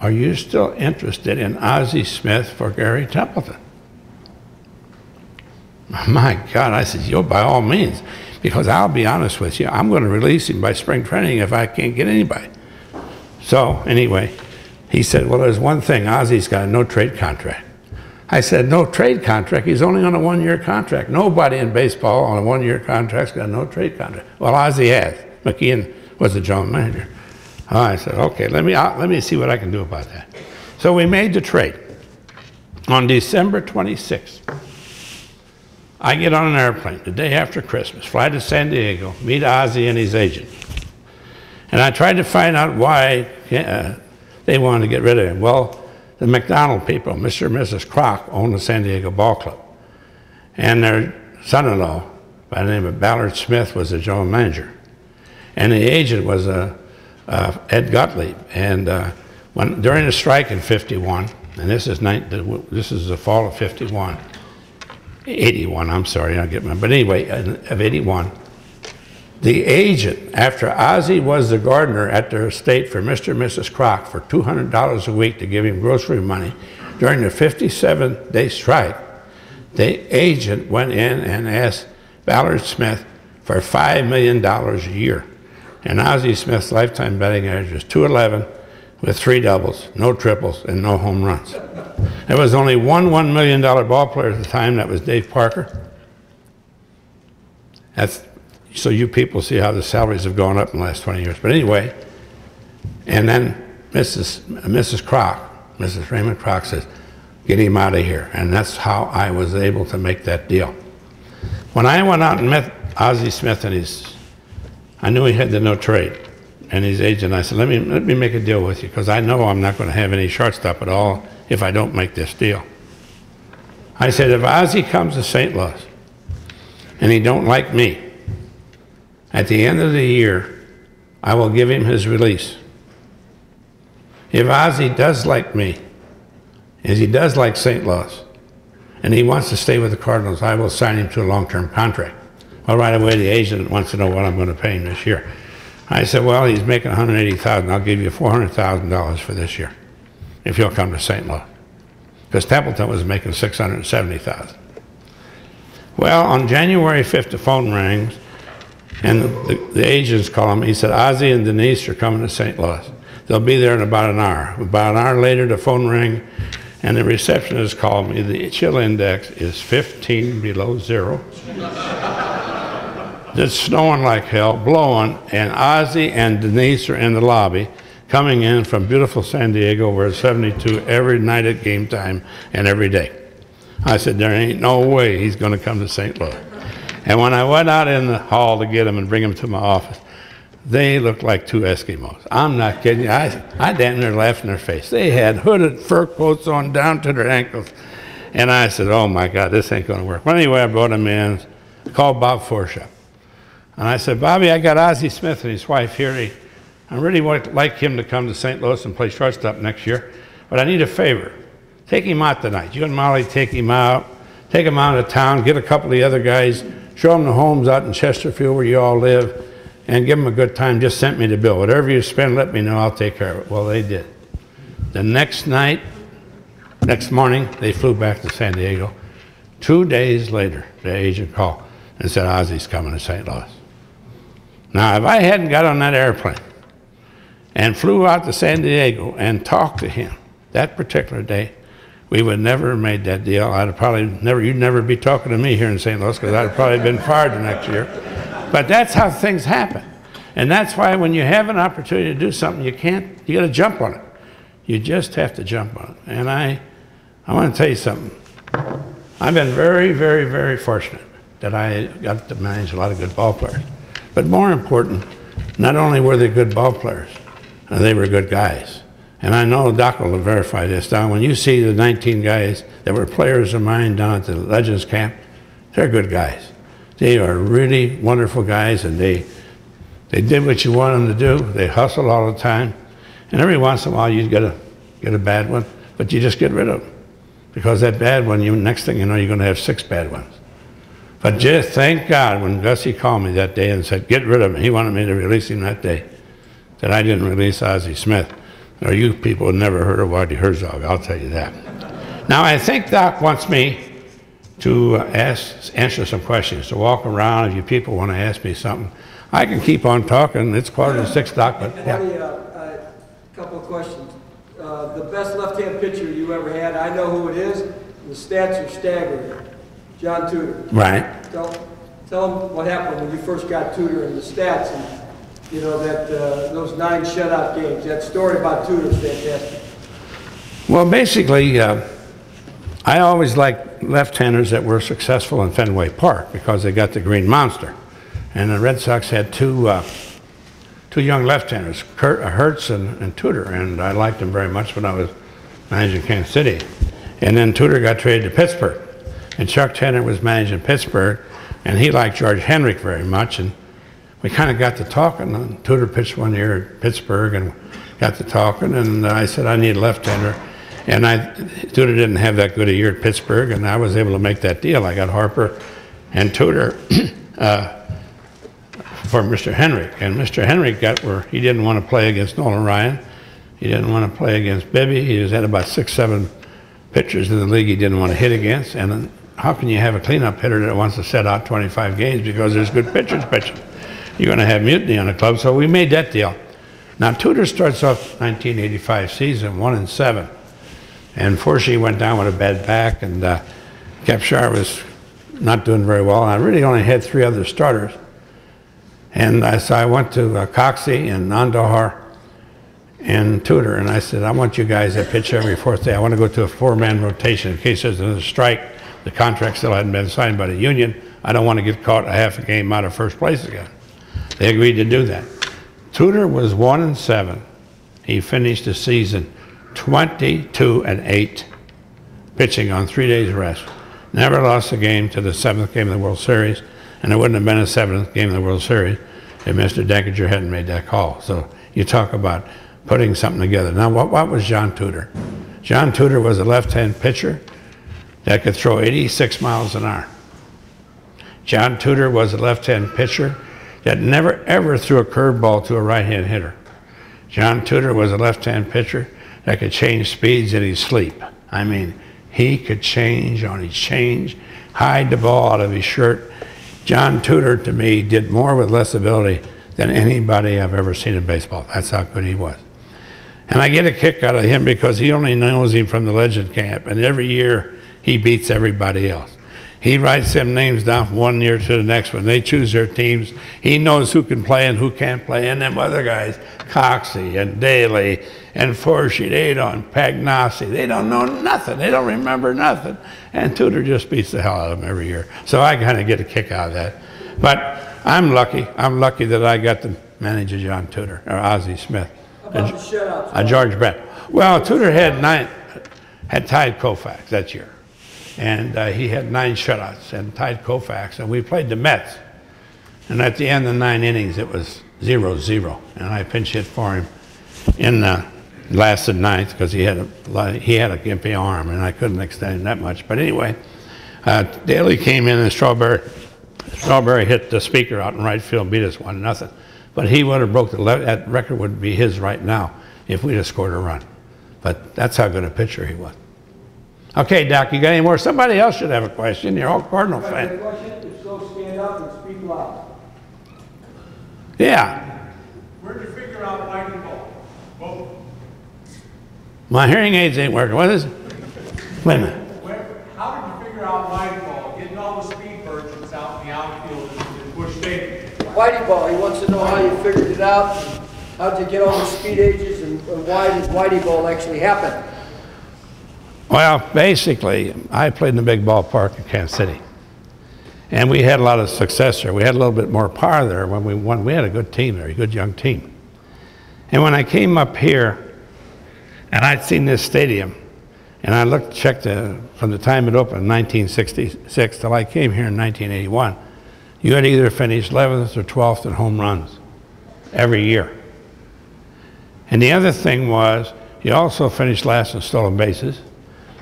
[SPEAKER 3] Are you still interested in Ozzie Smith for Gary Templeton? My God, I said, yo, by all means. Because I'll be honest with you, I'm going to release him by spring training if I can't get anybody. So anyway, He said, well, there's one thing, Ozzie's got a no-trade contract. I said, no trade contract? He's only on a one-year contract. Nobody in baseball on a one-year contract's got a no-trade contract. Well, Ozzie has. McKeon was the general manager. I said, okay, let me, uh, let me see what I can do about that. So we made the trade. On December 26th, I get on an airplane the day after Christmas, fly to San Diego, meet Ozzie and his agent. And I tried to find out why uh, they wanted to get rid of him. Well, the McDonald people, Mr. and Mrs. Kroc, owned the San Diego Ball Club. And their son-in-law, by the name of Ballard Smith, was the general manager. And the agent was uh, uh, Ed Gottlieb. And uh, when, during the strike in 51, and this is, nine, this is the fall of 51, 81, I'm sorry, I get my, but anyway, of 81, the agent, after Ozzie was the gardener at their estate for Mr. and Mrs. Kroc for $200 a week to give him grocery money during the 57 day strike, the agent went in and asked Ballard Smith for $5 million a year. And Ozzie Smith's lifetime betting average was 211 with three doubles, no triples, and no home runs. There was only one $1 million ball player at the time, that was Dave Parker. That's, so you people see how the salaries have gone up in the last 20 years. But anyway, and then Mrs. Mrs. Kroc, Mrs. Raymond Kroc says, get him out of here. And that's how I was able to make that deal. When I went out and met Ozzie Smith and his, I knew he had the no trade and his agent. I said, let me, let me make a deal with you because I know I'm not going to have any shortstop at all if I don't make this deal. I said, if Ozzie comes to St. Louis and he don't like me, at the end of the year, I will give him his release. If Ozzie does like me, as he does like St. Louis, and he wants to stay with the Cardinals, I will sign him to a long-term contract. Well, right away, the agent wants to know what I'm going to pay him this year. I said, well, he's making 180000 I'll give you $400,000 for this year if you'll come to St. Louis. Because Templeton was making 670000 Well, on January 5th, the phone rings, and the, the, agents call him. He said, Ozzie and Denise are coming to St. Louis. They'll be there in about an hour. About an hour later, the phone rang, and the receptionist called me. The chill index is 15 below zero. It's snowing like hell, blowing, and Ozzie and Denise are in the lobby coming in from beautiful San Diego where it's 72 every night at game time and every day. I said, there ain't no way he's going to come to St. Louis. And when I went out in the hall to get him and bring him to my office, they looked like two Eskimos. I'm not kidding you. I, I damn near laughed in their face. They had hooded fur coats on down to their ankles. And I said, oh my God, this ain't going to work. Well, anyway, I brought him in, called Bob Forsch. And I said, Bobby, I got Ozzie Smith and his wife here. I really would like him to come to St. Louis and play shortstop next year, but I need a favor. Take him out tonight. You and Molly take him out, take him out of town, get a couple of the other guys, show him the homes out in Chesterfield where you all live, and give him a good time. Just send me the bill. Whatever you spend, let me know. I'll take care of it. Well, they did. The next night, next morning, they flew back to San Diego. Two days later, the agent called and said, Ozzie's coming to St. Louis. Now, if I hadn't got on that airplane and flew out to San Diego and talked to him that particular day, we would never have made that deal. I'd probably never, you'd never be talking to me here in St. Louis because I'd have probably been fired the next year. But that's how things happen. And that's why when you have an opportunity to do something, you can't, you got to jump on it. You just have to jump on it. And I, I want to tell you something. I've been very, very, very fortunate that I got to manage a lot of good ball players. But more important, not only were they good ball players, they were good guys. And I know Doc will verify this. Now, when you see the 19 guys that were players of mine down at the Legends Camp, they're good guys. They are really wonderful guys, and they, they did what you want them to do. They hustle all the time. And every once in a while, you get a, get a bad one, but you just get rid of them. Because that bad one, you, next thing you know, you're going to have six bad ones. But just thank God when Gussie called me that day and said, get rid of him. He wanted me to release him that day. That I didn't release Ozzie Smith. Or you people have never heard of Whitey Herzog, I'll tell you that. Now, I think Doc wants me to ask, answer some questions, to walk around if you people want to ask me something. I can keep on talking. It's quarter to six, Doc, but yeah.
[SPEAKER 4] Marty, uh, a couple of questions. Uh,
[SPEAKER 1] uh, the best left-hand pitcher you ever had. I know who it is. The stats are staggering. John Tudor.
[SPEAKER 3] Right.
[SPEAKER 1] Tell, tell them what happened when you first got Tudor and the stats and, you know, that, uh, those nine shutout games. That story about Tudor is fantastic.
[SPEAKER 3] Well, basically, uh, I always liked left-handers that were successful in Fenway Park because they got the green monster. And the Red Sox had two, uh, two young left-handers, uh, Hurst and, and Tudor, and I liked them very much when I was managing Kansas City. And then Tudor got traded to Pittsburgh, and Chuck Tanner was managing Pittsburgh, and he liked George Hendrick very much, and we kind of got to talking. And Tudor pitched one year at Pittsburgh, and got to talking, and I said I need a left-hander. And I, Tudor didn't have that good a year at Pittsburgh, and I was able to make that deal. I got Harper and Tudor uh, for Mr. Hendrick. And Mr. Hendrick got where he didn't want to play against Nolan Ryan. He didn't want to play against Bibby. He was had about six, seven pitchers in the league he didn't want to hit against. And how can you have a cleanup hitter that wants to set out 25 games because there's good pitchers pitching? You're going to have mutiny on the club. So we made that deal. Now Tudor starts off 1985 season one and seven, and Forsey went down with a bad back, and uh, Kepshire was not doing very well. I really only had three other starters, and uh, so I went to uh, Coxey and Andujar and Tudor, and I said, I want you guys to pitch every fourth day. I want to go to a four-man rotation in case there's another strike. The contract still hadn't been signed by the union. I don't want to get caught a half a game out of first place again. They agreed to do that. Tudor was one and seven. He finished the season 22 and eight, pitching on three days rest. Never lost a game to the seventh game of the World Series, and it wouldn't have been a seventh game of the World Series if Mr. Denkinger hadn't made that call. So you talk about putting something together. Now, what, what was John Tudor? John Tudor was a left-hand pitcher that could throw 86 miles an hour. John Tudor was a left-hand pitcher that never ever threw a curveball to a right-hand hitter. John Tudor was a left-hand pitcher that could change speeds in his sleep. I mean, he could change on his change, hide the ball out of his shirt. John Tudor, to me, did more with less ability than anybody I've ever seen in baseball. That's how good he was. And I get a kick out of him because he only knows him from the legend camp, and every year he beats everybody else. He writes them names down from one year to the next when they choose their teams. He knows who can play and who can't play. And them other guys, Coxey and Dayley and Forsey, they don't, Pagnozzi, they don't know nothing. They don't remember nothing. And Tudor just beats the hell out of them every year. So I kind of get a kick out of that. But I'm lucky. I'm lucky that I got to manage a John Tudor or Ozzie Smith.
[SPEAKER 1] About the shutouts?
[SPEAKER 3] Uh, George Brett. Well, Tudor had nine, had tied Koufax that year. And uh, he had nine shutouts and tied Koufax. And we played the Mets. And at the end of nine innings, it was 0-0. And I pinch hit for him in the last of ninth because he had a he had a gimpy arm and I couldn't extend him that much. But anyway, uh, Dayley came in and Strawberry Strawberry hit the speaker out in right field, beat us one nothing. But he would have broke the that record would be his right now if we'd have scored a run. But that's how good a pitcher he was. Okay, Doc, you got any more? Somebody else should have a question. You're all Cardinal
[SPEAKER 1] Got
[SPEAKER 3] fan.
[SPEAKER 1] a question? If so, stand up and speak loud.
[SPEAKER 3] Yeah,
[SPEAKER 4] Where'd you figure out Whitey Ball? Well,
[SPEAKER 3] my hearing aids ain't working. What is it? Wait a minute.
[SPEAKER 4] where, how did you figure out Whitey Ball, getting all the speed merchants out in the outfield in Busch Stadium?
[SPEAKER 1] Whitey Ball, he wants to know how you figured it out, how'd you get all the speed ages, and and why did Whitey Ball actually happen?
[SPEAKER 3] Well, basically, I played in the big ballpark in Kansas City. And we had a lot of success there. We had a little bit more power there when we won. We had a good team there, a good young team. And when I came up here, and I'd seen this stadium, and I looked, checked the, from the time it opened in 1966 till I came here in 1981, you had either finished 11th or 12th in home runs every year. And the other thing was, you also finished last in stolen bases.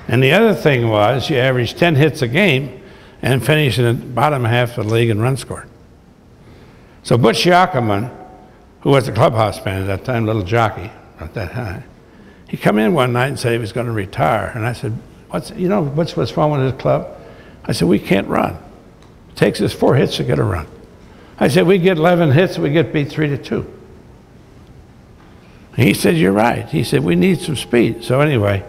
[SPEAKER 3] And the other thing was, you averaged 10 hits a game and finished in the bottom half of the league in runs scored. So Butch Yatkeman, who was the clubhouse man at that time, little jockey, not that high, he come in one night and said he was going to retire. And I said, what's, you know, what's, what's wrong with his club? I said, we can't run. It takes us four hits to get a run. I said, we get 11 hits, we get beat three to two. He said, You're right. He said, We need some speed. So, anyway,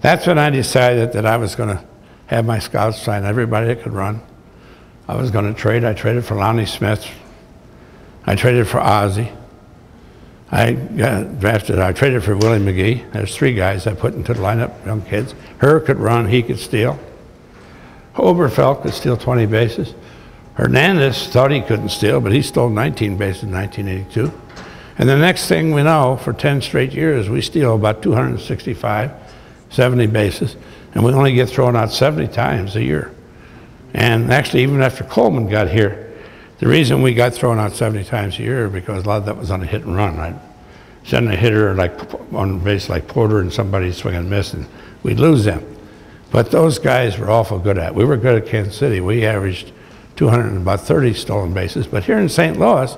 [SPEAKER 3] that's when I decided that I was going to have my scouts sign everybody that could run. I was going to trade. I traded for Lonnie Smith. I traded for Ozzie. I got drafted. I traded for Willie McGee. There's three guys I put into the lineup, young kids. Herr could run, he could steal. Oberkfell could steal 20 bases. Hernandez thought he couldn't steal, but he stole 19 bases in 1982. And the next thing we know, for 10 straight years, we steal about 265, 70 bases, and we only get thrown out 70 times a year. And actually, even after Coleman got here, the reason we got thrown out 70 times a year because a lot of that was on a hit and run. I'd send a hitter like on base like Porter and somebody swing and miss, and we'd lose them. But those guys were awful good at. it. We were good at Kansas City. We averaged 200 and about 30 stolen bases. But here in St. Louis,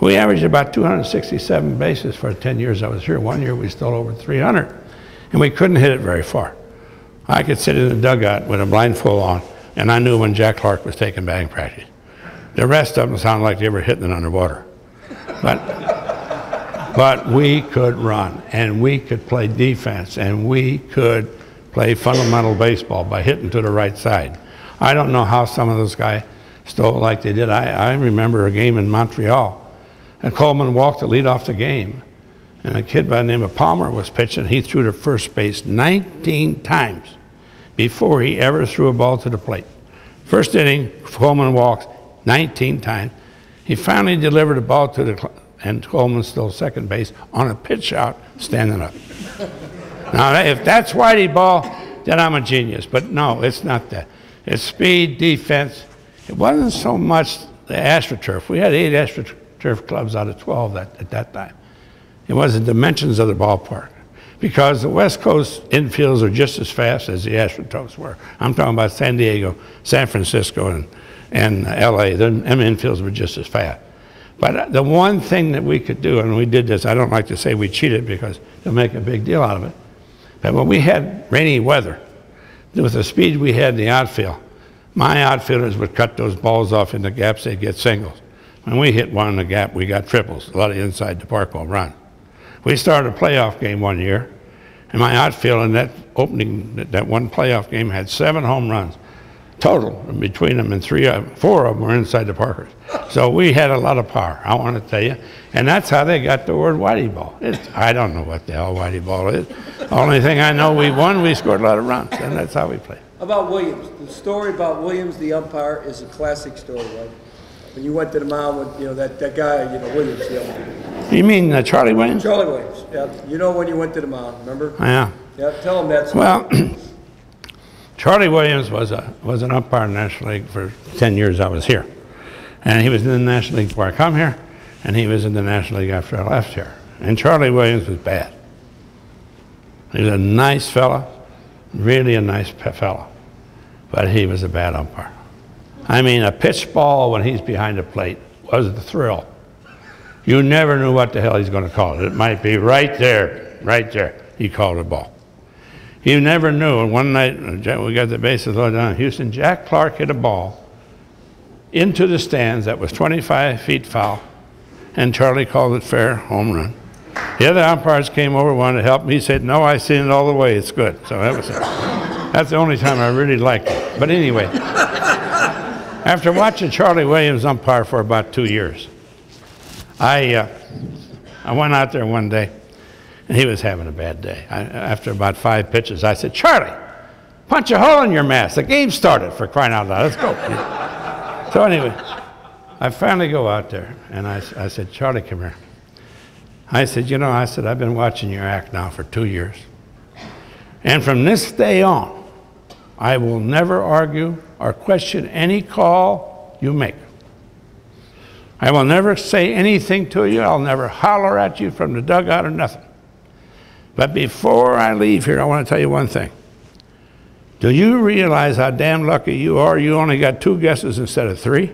[SPEAKER 3] we averaged about 267 bases for 10 years I was here. One year we stole over 300, and we couldn't hit it very far. I could sit in the dugout with a blindfold on, and I knew when Jack Clark was taking batting practice. The rest of them sounded like they were hitting it underwater. But, but we could run, and we could play defense, and we could play fundamental baseball by hitting to the right side. I don't know how some of those guys stole like they did. I, I remember a game in Montreal, and Coleman walked to lead off the game, and a kid by the name of Palmer was pitching. He threw to first base 19 times before he ever threw a ball to the plate. First inning, Coleman walks 19 times. He finally delivered a ball to the, and Coleman stole second base on a pitch out, standing up. now, if that's Whitey ball, then I'm a genius. But no, it's not that. It's speed, defense. It wasn't so much the AstroTurf. We had eight AstroTurf clubs out of 12 that, at that time. It was the dimensions of the ballpark. Because the West Coast infields are just as fast as the AstroTurfs were. I'm talking about San Diego, San Francisco, and and LA, the M infields were just as fast. But uh, the one thing that we could do, and we did this, I don't like to say we cheated because they'll make a big deal out of it. But when we had rainy weather, with the speed we had in the outfield, my outfielders would cut those balls off in the gaps, they'd get singles. When we hit one in the gap, we got triples, a lot of inside the park home run. We started a playoff game one year, and my outfield in that opening, that one playoff game had seven home runs total between them, and three, uh, four of them were inside the Parkers. So we had a lot of power, I want to tell you. And that's how they got the word Whitey Ball. It's, I don't know what the hell Whitey Ball is. Only thing I know, we won, we scored a lot of runs, and that's how we played.
[SPEAKER 5] About Williams, the story about Williams, the umpire, is a classic story, right? When you went to the mound with, you know, that, that guy, you know, Williams, the umpire.
[SPEAKER 3] You mean uh, Charlie Williams?
[SPEAKER 5] Charlie Williams, yeah. You know when you went to the mound, remember?
[SPEAKER 3] Yeah.
[SPEAKER 5] Yeah, tell him that.
[SPEAKER 3] Well, Charlie Williams was, a, was an umpire in the National League for 10 years I was here. And he was in the National League before I come here, and he was in the National League after I left here. And Charlie Williams was bad. He was a nice fella, really a nice fella, but he was a bad umpire. I mean, a pitch ball when he's behind the plate was the thrill. You never knew what the hell he's going to call it. It might be right there, right there. He called a ball. You never knew. And one night, uh, we got the bases loaded down in Houston. Jack Clark hit a ball into the stands that was 25 feet foul, and Charlie called it fair, home run. The other umpires came over, wanted to help me. He said, "No, I seen it all the way. It's good." So that was it. That's the only time I really liked it. But anyway, after watching Charlie Williams umpire for about two years, I uh, I went out there one day, and he was having a bad day. I, after about five pitches, I said, "Charlie, punch a hole in your mask. The game started for crying out loud. Let's go." so anyway, I finally go out there, and I, I said, "Charlie, come here." I said, "You know," I said, "I've been watching your act now for two years, and from this day on, I will never argue or question any call you make." I will never say anything to you. I'll never holler at you from the dugout or nothing. But before I leave here, I want to tell you one thing. Do you realize how damn lucky you are? You only got two guesses instead of three.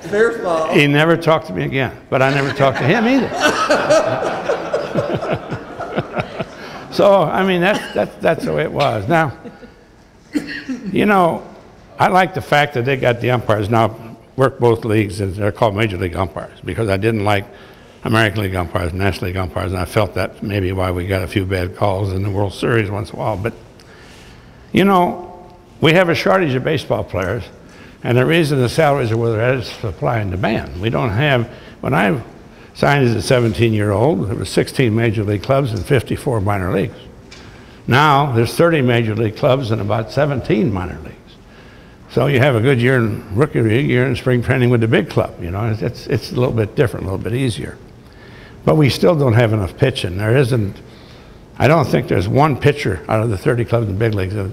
[SPEAKER 5] Fair.
[SPEAKER 3] He never talked to me again, but I never talked to him either. so, I mean, that's, that's, that's the way it was. Now, you know, I like the fact that they got the umpires. Now, work both leagues, and they're called Major League umpires, because I didn't like American League umpires, National League umpires, and I felt that maybe why we got a few bad calls in the World Series once in a while. But, you know, we have a shortage of baseball players, and the reason the salaries are where they're at is supply and demand. We don't have, when I signed as a 17-year-old, there were 16 major league clubs and 54 minor leagues. Now, there's 30 major league clubs and about 17 minor leagues. So you have a good year in rookie league, year in spring training with the big club. You know, it's, it's, it's a little bit different, a little bit easier. But we still don't have enough pitching. There isn't, I don't think there's one pitcher out of the 30 clubs in the big leagues that,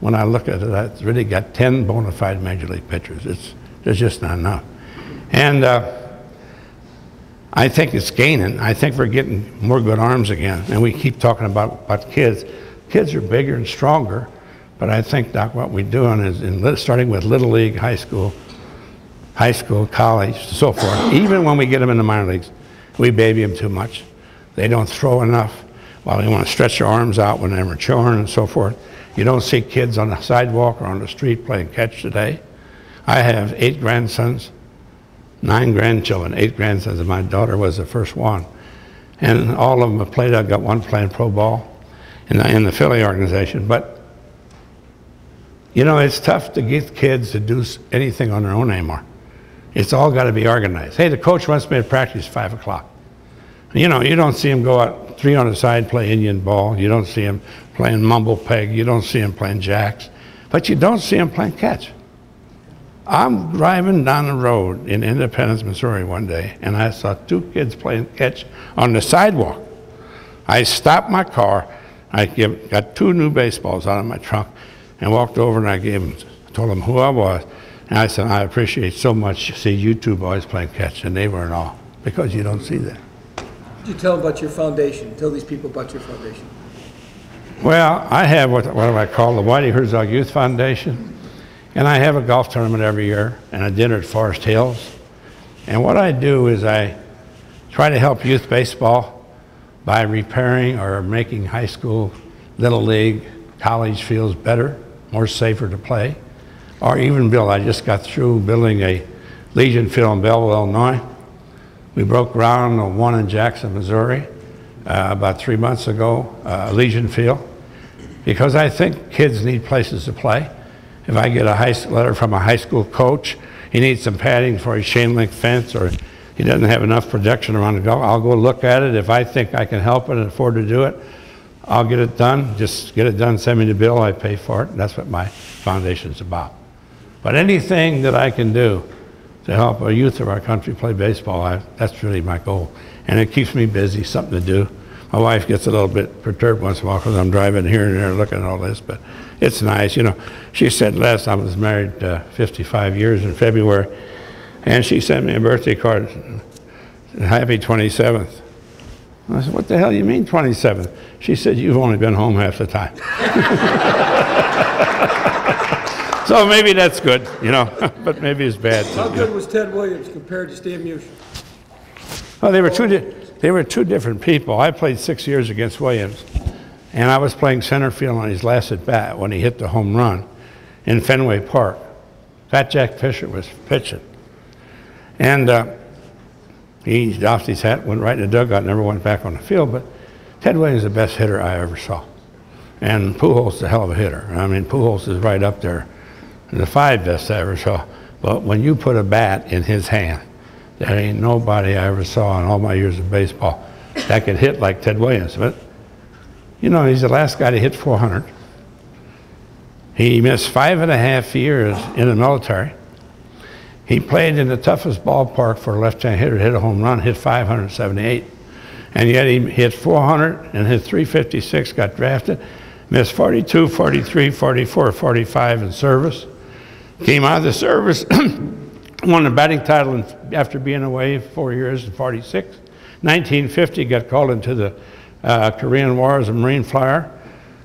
[SPEAKER 3] when I look at it, that's really got 10 bona fide major league pitchers. It's, there's just not enough. And uh, I think it's gaining. I think we're getting more good arms again. And we keep talking about, about kids. Kids are bigger and stronger, but I think, Doc, what we're doing is in, starting with Little League, high school, high school, college, so forth. Even when we get them in the minor leagues, we baby them too much. They don't throw enough. While they want to stretch their arms out when they're maturing and so forth. You don't see kids on the sidewalk or on the street playing catch today. I have eight grandsons, nine grandchildren, eight grandsons, and my daughter was the first one. And all of them have played. I've got one playing pro ball in the, in the Philly organization. But, you know, it's tough to get kids to do anything on their own anymore. It's all got to be organized. Hey, the coach wants me to practice 5 o'clock. You know, you don't see him go out three on the side, play Indian ball. You don't see him playing mumble peg. You don't see him playing jacks. But you don't see him playing catch. I'm driving down the road in Independence, Missouri one day, and I saw two kids playing catch on the sidewalk. I stopped my car. I give, got two new baseballs out of my trunk and walked over and I gave them, told them who I was. And I said, I appreciate so much to see you two boys playing catch. And they were in awe because you don't see that.
[SPEAKER 5] You tell them about your foundation? Tell these people about your foundation.
[SPEAKER 3] Well, I have what, what do I call the Whitey Herzog Youth Foundation. And I have a golf tournament every year and a dinner at Forest Hills. And what I do is I try to help youth baseball by repairing or making high school, little league, college fields better, more safer to play. Or even build, I just got through building a Legion Field in Belleville, Illinois. We broke ground on one in Jackson, Missouri, uh, about three months ago, uh, Legion Field, because I think kids need places to play. If I get a high, letter from a high school coach, he needs some padding for his chain link fence, or he doesn't have enough protection around the golf, I'll go look at it. If I think I can help it and afford to do it, I'll get it done. Just get it done, send me the bill, I pay for it. That's what my foundation's about. But anything that I can do to help our youth of our country play baseball, I, that's really my goal. And it keeps me busy, something to do. My wife gets a little bit perturbed once in a while because I'm driving here and there looking at all this, but it's nice. You know, she said last I was married uh, 55 years in February, and she sent me a birthday card, happy 27th. I said, what the hell do you mean 27th? She said, you've only been home half the time. so maybe that's good, you know, but maybe it's bad.
[SPEAKER 5] How good was Ted Williams compared to Stan Musial?
[SPEAKER 3] Well, they were two, di- they were two different people. I played six years against Williams, and I was playing center field on his last at bat when he hit the home run in Fenway Park. Fat Jack Fisher was pitching. And uh, he doffed his hat, went right in the dugout, never went back on the field. But Ted Williams is the best hitter I ever saw. And Pujols is a hell of a hitter. I mean, Pujols is right up there, the five best I ever saw. But when you put a bat in his hand, there ain't nobody I ever saw in all my years of baseball that could hit like Ted Williams. But, you know, he's the last guy to hit 400. He missed five and a half years in the military. He played in the toughest ballpark for a left-hand hitter, hit a home run, hit 578. And yet he hit 400 and hit 356, got drafted, missed 42, 43, 44, 45 in service. Came out of the service, won the batting title after being away four years in 46. 1950, got called into the uh, Korean War as a Marine flyer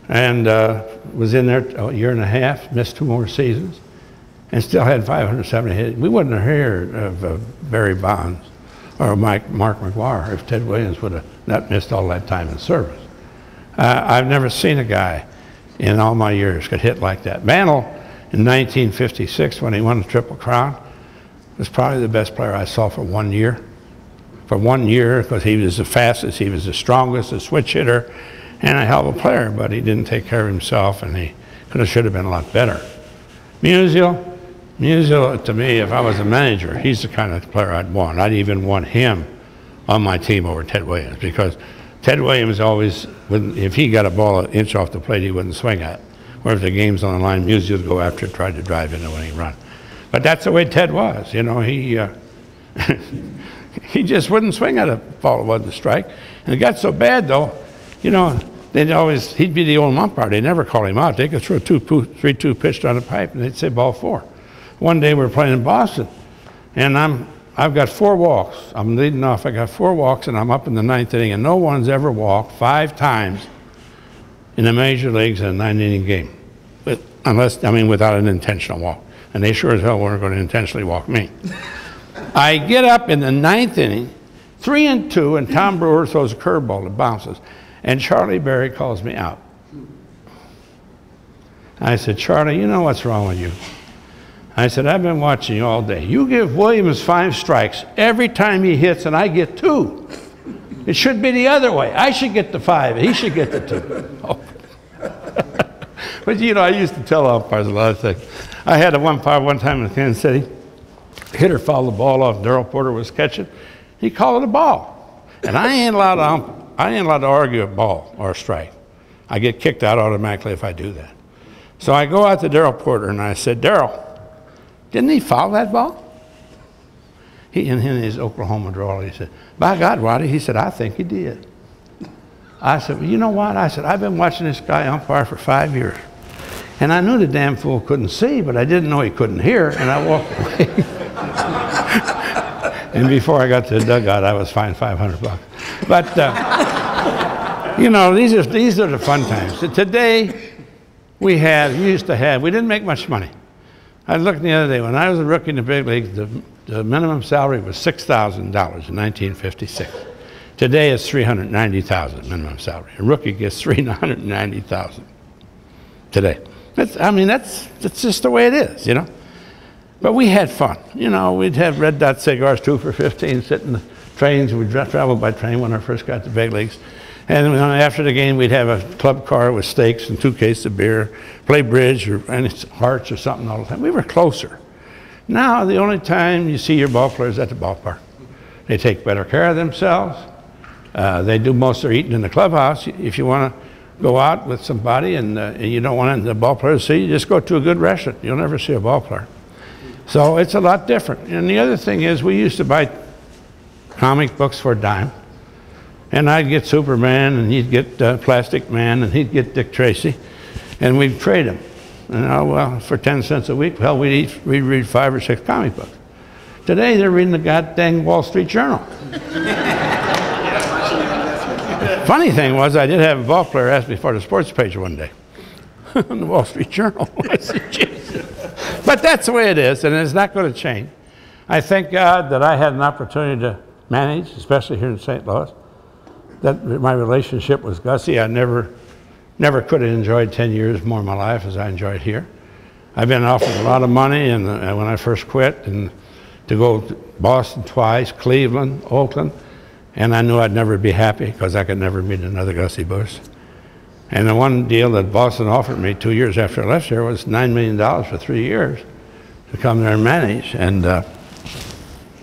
[SPEAKER 3] and uh, was in there a year and a half, missed two more seasons, and still had 570 hits. We wouldn't have heard of uh, Barry Bonds or Mike, Mark McGwire if Ted Williams would have not missed all that time in service. Uh, I've never seen a guy in all my years could hit like that. Mantle in 1956 when he won the Triple Crown, was probably the best player I saw for one year. For one year, because he was the fastest, he was the strongest, the switch hitter, and a hell of a player, but he didn't take care of himself, and he could have, should have been a lot better. Musial, Musial, to me, if I was a manager, he's the kind of player I'd want. I'd even want him on my team over Ted Williams, because Ted Williams always, if he got a ball an inch off the plate, he wouldn't swing at it. Or if the game's on the line, Musial would go after it, try to drive in the winning run. But that's the way Ted was, you know, he, uh, he just wouldn't swing at a ball that wasn't a strike. And it got so bad, though, you know, they'd always, he'd be the old umpire. They'd never call him out. They could throw two, poo- three, two pitched on a pipe, and they'd say ball four. One day we were playing in Boston, and I'm, I've got four walks. I'm leading off. I got four walks, and I'm up in the ninth inning, and no one's ever walked five times in the major leagues in a nine inning game. But unless, I mean, without an intentional walk. And they sure as hell weren't going to intentionally walk me. I get up in the ninth inning, three and two, and Tom Brewer throws a curveball that bounces. And Charlie Berry calls me out. I said, Charlie, you know what's wrong with you? I said, I've been watching you all day. You give Williams five strikes every time he hits, and I get two. It should be the other way. I should get the five, he should get the two. Oh. but you know, I used to tell umpires a lot of things. I had a one umpire one time in Kansas City. Hitter fouled the ball off. Darrell Porter was catching. He called it a ball, and I ain't allowed to. I ain't allowed to argue a ball or a strike. I get kicked out automatically if I do that. So I go out to Darrell Porter and I said, Darrell, didn't he foul that ball? He, in his Oklahoma drawl, he said, by God, Roddy, he said, I think he did. I said, well, you know what? I said, I've been watching this guy umpire for five years. And I knew the damn fool couldn't see, but I didn't know he couldn't hear, and I walked away. and before I got to the dugout, I was fined 500 bucks. But, uh, you know, these are, these are the fun times. Today, we had, we used to have, we didn't make much money. I looked the other day, when I was a rookie in the big leagues, the, the minimum salary was $6,000 in 1956. Today it's 390,000 minimum salary. A rookie gets 390,000 today. That's, I mean, that's, that's just the way it is, you know? But we had fun. You know, we'd have red dot cigars, two for 15, sit in the trains. We'd travel by train when I first got to big leagues. And after the game, we'd have a club car with steaks and two cases of beer, play bridge or hearts or something all the time. We were closer. Now, the only time you see your ball players at the ballpark. They take better care of themselves. Uh, they do most of their eating in the clubhouse. If you want to go out with somebody and, uh, and you don't want the ball player to see you, just go to a good restaurant. You'll never see a ball player. So it's a lot different. And the other thing is, we used to buy comic books for a dime. And I'd get Superman, and he'd get uh, Plastic Man, and he'd get Dick Tracy, and we'd trade them. And oh, well, for 10 cents a week, well, we'd, each, we'd read five or six comic books. Today, they're reading the goddamn Wall Street Journal. Funny thing was, I did have a ball player ask me for the sports page one day on the Wall Street Journal. But that's the way it is, and it's not going to change. I thank God that I had an opportunity to manage, especially here in St. Louis. That my relationship with Gussie, I never, never could have enjoyed 10 years more of my life as I enjoyed here. I've been offered a lot of money, and when I first quit, and to go to Boston twice, Cleveland, Oakland, and I knew I'd never be happy because I could never meet another Gussie Busch. And the one deal that Boston offered me two years after I left there was $9 million for three years to come there and manage. And uh,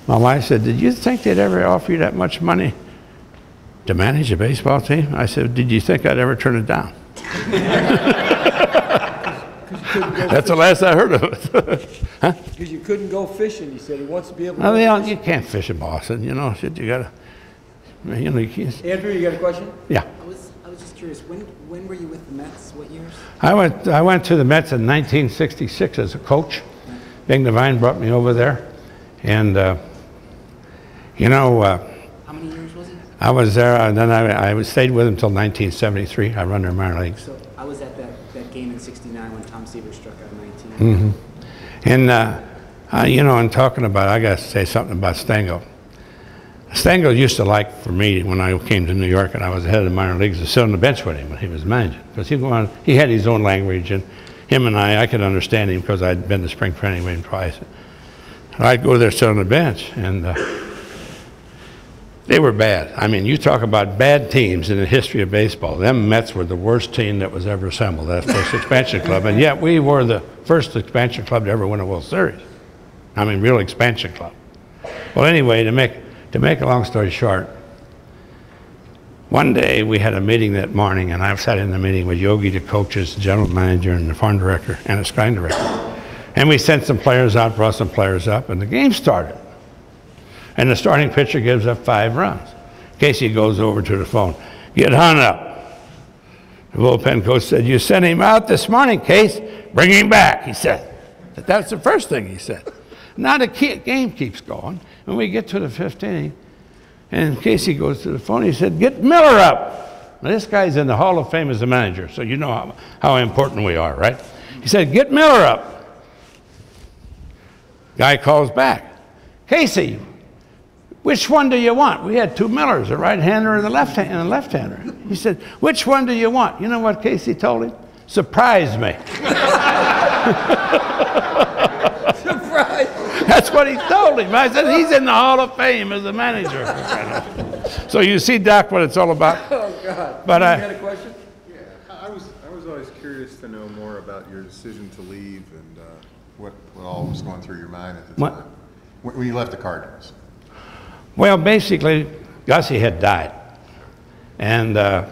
[SPEAKER 3] my wife said, Did you think they'd ever offer you that much money to manage a baseball team? I said, Did you think I'd ever turn it down? That's the last I heard of it.
[SPEAKER 5] Because you couldn't go fishing, he said. He wants to be able to.
[SPEAKER 3] Well,
[SPEAKER 5] go
[SPEAKER 3] you, you can't fish in Boston, you know. Shit, you gotta, you know, you can't.
[SPEAKER 5] Andrew, you got a question?
[SPEAKER 3] Yeah.
[SPEAKER 6] I was, I was just curious, when, when were you with the Mets? What years?
[SPEAKER 3] I went, I went to the Mets in 1966 as a coach. Bing Devine brought me over there. And, uh, you know, uh,
[SPEAKER 6] How many years was it?
[SPEAKER 3] I was there, and then I, I stayed with him until 1973. I run their minor leagues.
[SPEAKER 6] So I was at that, that game in '69 when Tom Seaver struck out 19.
[SPEAKER 3] Mm-hmm. And, uh, uh, you know, I'm talking about, I got to say something about Stengel. Stengel used to like for me when I came to New York and I was the head of the minor leagues to sit on the bench with him when he was managing because he, he had his own language and him and I, I could understand him because I'd been to spring training with him twice. And I'd go there, sit on the bench, and uh, they were bad. I mean, you talk about bad teams in the history of baseball. Them Mets were the worst team that was ever assembled, that first expansion club, and yet we were the first expansion club to ever win a World Series. I mean, real expansion club. Well, anyway, to make to make a long story short, one day we had a meeting that morning, and I sat in the meeting with Yogi, the coaches, the general manager, and the farm director, and the scouting director. And we sent some players out, brought some players up, and the game started. And the starting pitcher gives up five runs. Casey goes over to the phone. Get hung up. The bullpen coach said, You sent him out this morning, Case. Bring him back, he said. That's the first thing he said. Now the game keeps going. When we get to the fifth inning, and Casey goes to the phone, he said, Get Miller up. Now, this guy's in the Hall of Fame as a manager, so you know how, how important we are, right? He said, Get Miller up. Guy calls back. Casey, which one do you want? We had two Millers, a right-hander and a left and a left-hander. He said, "Which one do you want?" You know what Casey told him? Surprise me.
[SPEAKER 5] Surprise!
[SPEAKER 3] That's what he told him. I said, "He's in the Hall of Fame as a manager." so you see, Doc, what it's all about.
[SPEAKER 5] Oh, God.
[SPEAKER 3] But
[SPEAKER 5] You
[SPEAKER 3] I-
[SPEAKER 5] had a question?
[SPEAKER 7] I I was, I was always curious to know more about your decision to leave and uh, what, what all was going through your mind at the
[SPEAKER 3] What?
[SPEAKER 7] time. When when you left the Cardinals.
[SPEAKER 3] Well, basically, Gussie had died, and uh,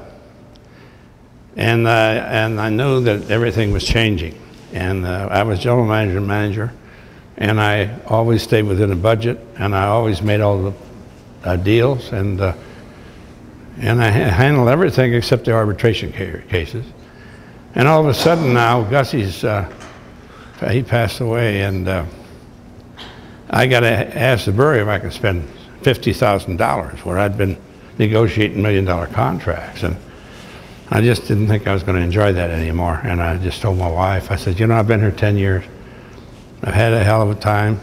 [SPEAKER 3] and uh, and I knew that everything was changing, and uh, I was general manager manager, and I always stayed within a budget, and I always made all the uh, deals, and uh, and I ha- handled everything except the arbitration ca- cases, and all of a sudden now Gussie's uh, he passed away, and. Uh, I got to ask the Bureau if I could spend fifty thousand dollars where I'd been negotiating million dollar contracts, and I just didn't think I was going to enjoy that anymore. And I just told my wife, I said, you know, I've been here ten years. I've had a hell of a time.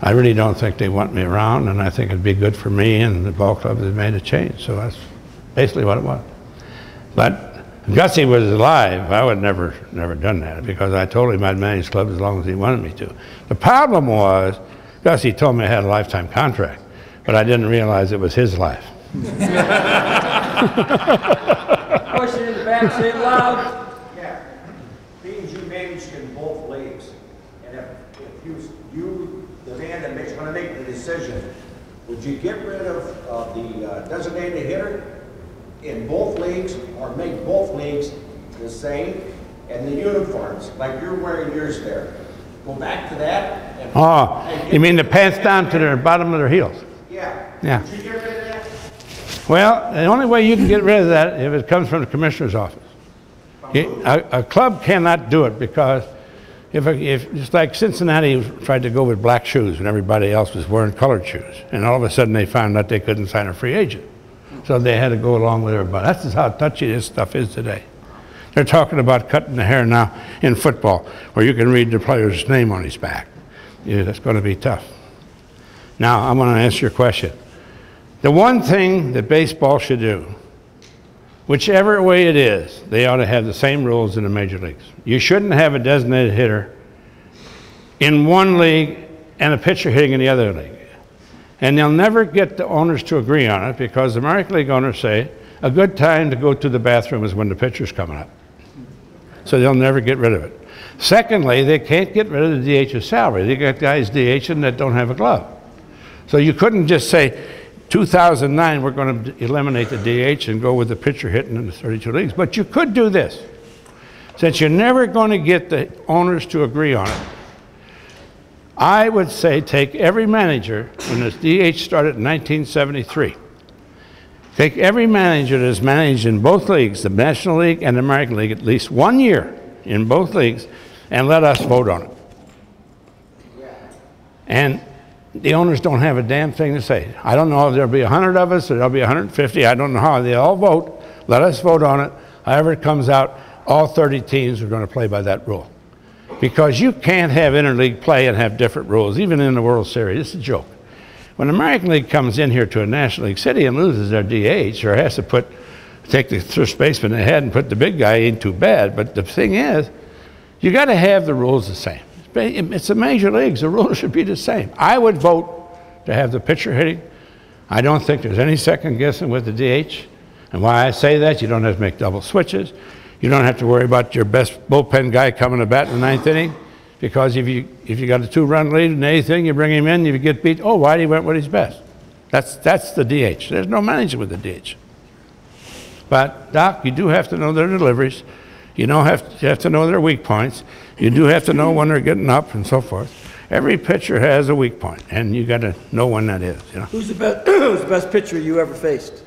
[SPEAKER 3] I really don't think they want me around, and I think it'd be good for me and the ball club has made a change. So that's basically what it was. But Gussie was alive, I would never, never done that because I told him I'd manage clubs as long as he wanted me to. The problem was, Gussie told me I had a lifetime contract, but I didn't realize it was his life.
[SPEAKER 5] Question in the back, say loud.
[SPEAKER 8] Yeah, being you managed in both leagues, and if, if you, you, the man that makes, gonna make the decision, you get rid of, uh, the uh, designated hitter in both leagues, or make both leagues the same, and the uniforms, like you're wearing yours there? Go back to that? and-
[SPEAKER 3] Oh,
[SPEAKER 8] and
[SPEAKER 3] you mean the pants down to the bottom of their heels?
[SPEAKER 8] Yeah.
[SPEAKER 3] Yeah.
[SPEAKER 8] Would you get rid of that?
[SPEAKER 3] Well, the only way you can get rid of that if it comes from the commissioner's office. A, a club cannot do it because if, if, just like Cincinnati tried to go with black shoes when everybody else was wearing colored shoes, and all of a sudden they found out they couldn't sign a free agent. So they had to go along with everybody. That's just how touchy this stuff is today. They're talking about cutting the hair now in football, where you can read the player's name on his back. Yeah, that's going to be tough. Now, I'm going to answer your question. The one thing that baseball should do, whichever way it is, they ought to have the same rules in the major leagues. You shouldn't have a designated hitter in one league and a pitcher hitting in the other league. And they'll never get the owners to agree on it because the American League owners say a good time to go to the bathroom is when the pitcher's coming up. So they'll never get rid of it. Secondly, they can't get rid of the DH's salary. They got guys DHing that don't have a glove. So you couldn't just say, 2009, we're going to eliminate the DH and go with the pitcher hitting in the 32 leagues. But you could do this. Since you're never going to get the owners to agree on it, I would say take every manager, when this DH started in 1973, take every manager that has managed in both leagues, the National League and the American League, at least one year in both leagues, and let us vote on it. And the owners don't have a damn thing to say. I don't know if there'll be 100 of us or there'll be 150. I don't know how. They all vote. Let us vote on it. However it comes out, all 30 teams are going to play by that rule. Because you can't have interleague play and have different rules, even in the World Series. It's a joke. When American League comes in here to a National League city and loses their DH or has to put, take the first baseman ahead and put the big guy in too bad. But the thing is, you got to have the rules the same. It's the major leagues. The rules should be the same. I would vote to have the pitcher hitting. I don't think there's any second guessing with the DH. And why I say that, you don't have to make double switches. You don't have to worry about your best bullpen guy coming to bat in the ninth inning. Because if you, if you got a two-run lead in the eighth inning, you bring him in, you get beat, oh, Whitey went with his best. That's, that's the DH. There's no manager with the DH. But, Doc, you do have to know their deliveries. You, know have, you have to know their weak points. You do have to know when they're getting up and so forth. Every pitcher has a weak point, and you got to know when that is, you know.
[SPEAKER 5] Who's the best, who's the best pitcher you ever faced?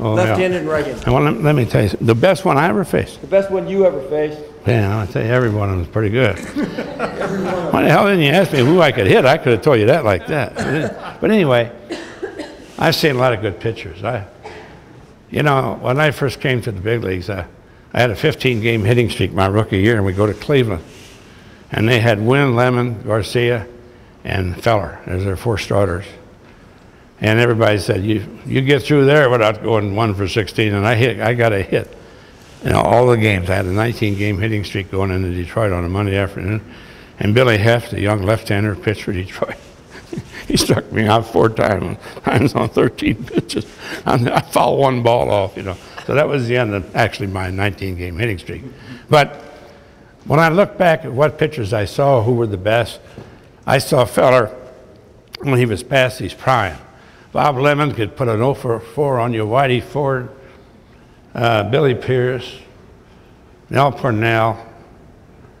[SPEAKER 3] Oh.
[SPEAKER 5] Left-handed and right-handed?
[SPEAKER 3] Well, let, let me tell you, the best one I ever faced,
[SPEAKER 5] The best one you ever faced?
[SPEAKER 3] man, I'll tell you, every one of them was pretty good. Why the hell didn't you ask me who I could hit? I could have told you that like that. But anyway, I've seen a lot of good pitchers. I, you know, when I first came to the big leagues, I, I had a 15-game hitting streak my rookie year, and we go to Cleveland. And they had Wynn, Lemon, Garcia, and Feller as their four starters. And everybody said, you, you get through there without going one for 16. And I hit, I got a hit in all the games. I had a 19-game hitting streak going into Detroit on a Monday afternoon. And Billy Hoeft, the young left-hander, pitched for Detroit. he struck me out four times, times on 13 pitches. And I fouled one ball off, you know. So that was the end of actually my 19-game hitting streak. But when I look back at what pitchers I saw who were the best, I saw Feller when he was past his prime. Bob Lemon could put an 0 for 4 on you, Whitey Ford, uh, Billy Pierce, Nell Purnell.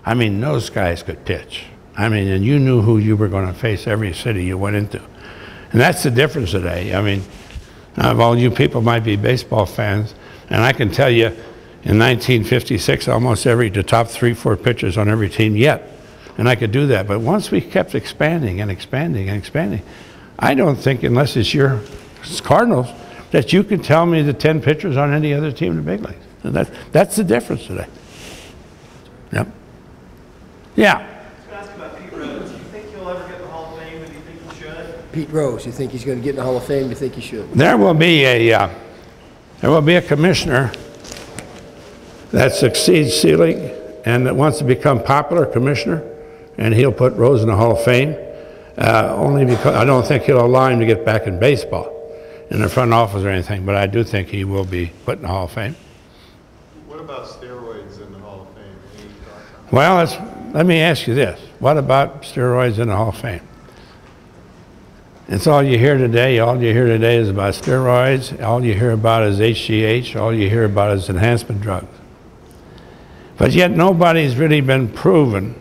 [SPEAKER 3] I mean, those guys could pitch. I mean, and you knew who you were going to face every city you went into. And that's the difference today. I mean, of all you people might be baseball fans, and I can tell you, in 1956, almost every, the top three, four pitchers on every team yet. And I could do that. But once we kept expanding and expanding and expanding, I don't think, unless it's your Cardinals, that you can tell me the 10 pitchers on any other team in the big leagues. And that, that's the difference today. Yep. Yeah.
[SPEAKER 9] Can I ask about Pete Rose? Do you think he'll ever get the Hall of Fame, do you think he should?
[SPEAKER 5] Pete Rose, you think he's gonna get in the Hall of Fame? You think he should?
[SPEAKER 3] There will be a, uh, there will be a commissioner that succeeds Selig and that wants to become popular commissioner, and he'll put Rose in the Hall of Fame. Uh, only because I don't think he'll allow him to get back in baseball, in the front office or anything. But I do think he will be put in the Hall of Fame.
[SPEAKER 7] What about steroids in the Hall of Fame? Any thoughts on
[SPEAKER 3] Well, let me ask you this: What about steroids in the Hall of Fame? It's all you hear today. All you hear today is about steroids. All you hear about is HGH. All you hear about is enhancement drugs. But yet nobody's really been proven,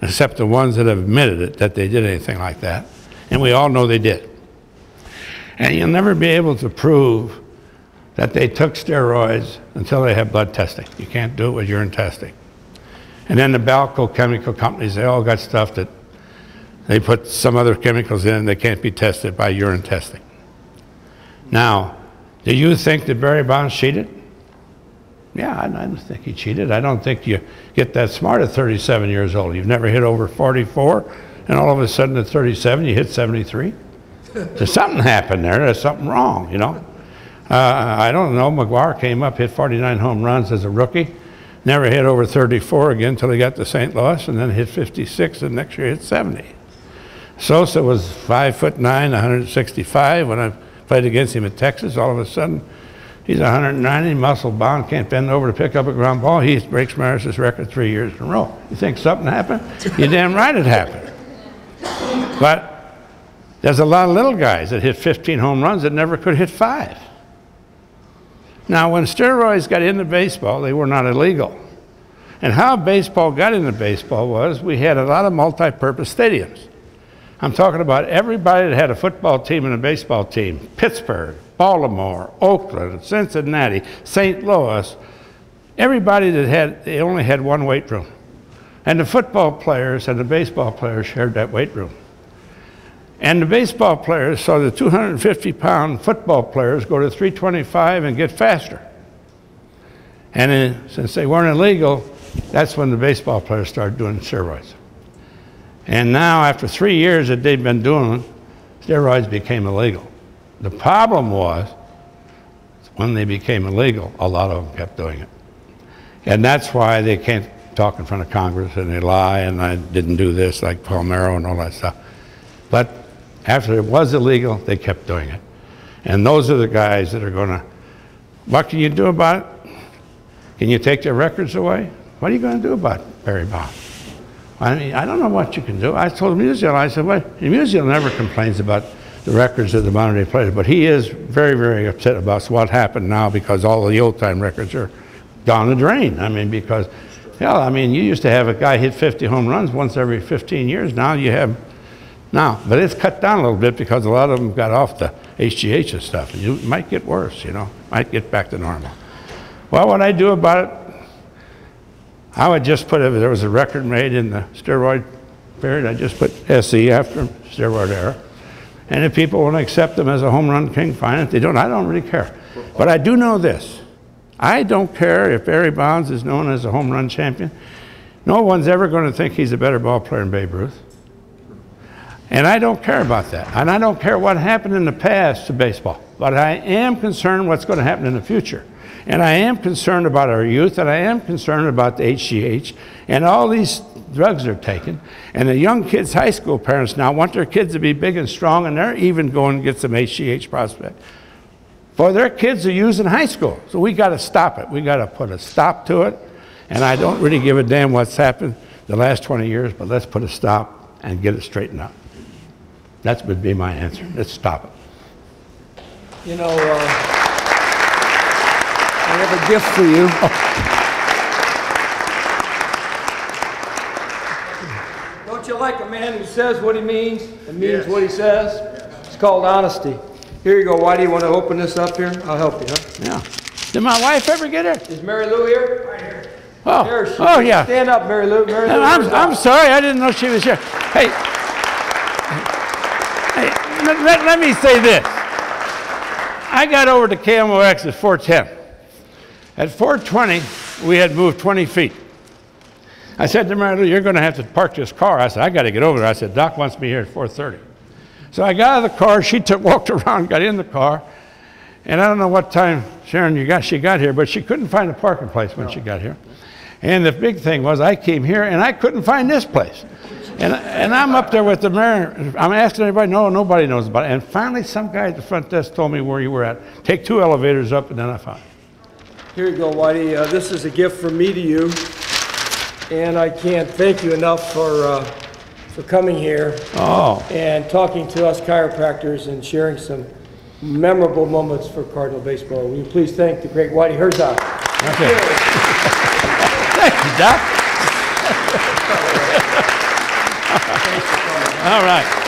[SPEAKER 3] except the ones that have admitted it, that they did anything like that. And we all know they did. And you'll never be able to prove that they took steroids until they have blood testing. You can't do it with urine testing. And then the Balco chemical companies, they all got stuff that they put some other chemicals in they can't be tested by urine testing. Now, do you think that Barry Bonds cheated? Yeah, I, don't think he cheated. I don't think you get that smart at 37 years old. You've never hit over 44, and all of a sudden at 37 you hit 73. There's something happened there. There's something wrong, you know. Uh, I don't know. McGwire came up, hit 49 home runs as a rookie. Never hit over 34 again until he got to St. Louis, and then hit 56, and next year hit 70. Sosa was five foot nine, 165. When I played against him in Texas, all of a sudden he's 190, muscle bound, can't bend over to pick up a ground ball. He breaks Maris's record three years in a row. You think something happened? You're damn right it happened. But there's a lot of little guys that hit 15 home runs that never could hit five. Now, when steroids got into baseball, they were not illegal. And how baseball got into baseball was we had a lot of multi-purpose stadiums. I'm talking about everybody that had a football team and a baseball team. Pittsburgh, Baltimore, Oakland, Cincinnati, St. Louis. Everybody that had, they only had one weight room. And the football players and the baseball players shared that weight room. And the baseball players saw the 250 pound football players go to 325 and get faster. And since they weren't illegal, that's when the baseball players started doing steroids. And now, after three years that they've been doing, it, steroids became illegal. The problem was, when they became illegal, a lot of them kept doing it. And that's why they can't talk in front of Congress and they lie and I didn't do this like Palmeiro and all that stuff. But after it was illegal, they kept doing it. And those are the guys that are going to, what can you do about it? Can you take their records away? What are you going to do about Barry Bonds? I mean, I don't know what you can do. I told Musial, I said, well, Musial never complains about the records of the modern day players, but he is very, very upset about what happened now because all the old time records are down the drain. I mean, because, hell, I mean, you used to have a guy hit 50 home runs once every 15 years. Now you have, now, but it's cut down a little bit because a lot of them got off the HGH and stuff. And you might get worse, you know, might get back to normal. Well, what I do about it, I would just put, if there was a record made in the steroid period, I just put SE after steroid era. And if people want to accept them as a home run king, fine. If they don't, I don't really care. But I do know this. I don't care if Barry Bonds is known as a home run champion. No one's ever going to think he's a better ball player than Babe Ruth. And I don't care about that. And I don't care what happened in the past to baseball. But I am concerned what's going to happen in the future. And I am concerned about our youth, and I am concerned about the HGH and all these drugs they're taken. And the young kids, high school parents now want their kids to be big and strong, and they're even going to get some HGH prospect. For their kids are using high school. So we got to stop it. We got to put a stop to it. And I don't really give a damn what's happened the last 20 years, but let's put a stop and get it straightened out. That would be my answer. Let's stop it.
[SPEAKER 1] You know, uh, have a gift for you. Don't you like a man who says what he means and means what he says? It's called honesty. Here you go. Why do you want to open this up here? I'll help you, huh?
[SPEAKER 3] Yeah. Did my wife ever get her?
[SPEAKER 1] Is Mary Lou here? Right here.
[SPEAKER 3] Oh,
[SPEAKER 1] There she
[SPEAKER 3] oh
[SPEAKER 1] is.
[SPEAKER 3] yeah.
[SPEAKER 1] Stand up, Mary Lou. Mary Lou.
[SPEAKER 3] I'm, I'm sorry, I didn't know she was here. Hey, hey let, let- let me say this. I got over to KMOX at 410. At 420, we had moved 20 feet. I said to Mary Lou, you're going to have to park this car. I said, I got to get over there. I said, Doc wants me here at 430. So I got out of the car. She took, walked around, got in the car. And I don't know what time, Sharon, you got, she got here, but she couldn't find a parking place when she got here. And the big thing was I came here and I couldn't find this place. And, and I'm up there with the mayor. I'm asking everybody, no, nobody knows about it. And finally, some guy at the front desk told me where you were at. Take two elevators up, and then I found it.
[SPEAKER 1] Here you go, Whitey. Uh, this is a gift from me to you. And I can't thank you enough for, uh, for coming here
[SPEAKER 3] Oh,
[SPEAKER 1] and talking to us chiropractors and sharing some memorable moments for Cardinal baseball. Will you please thank the great Whitey Herzog?
[SPEAKER 3] okay. Thank you, Doc. All right.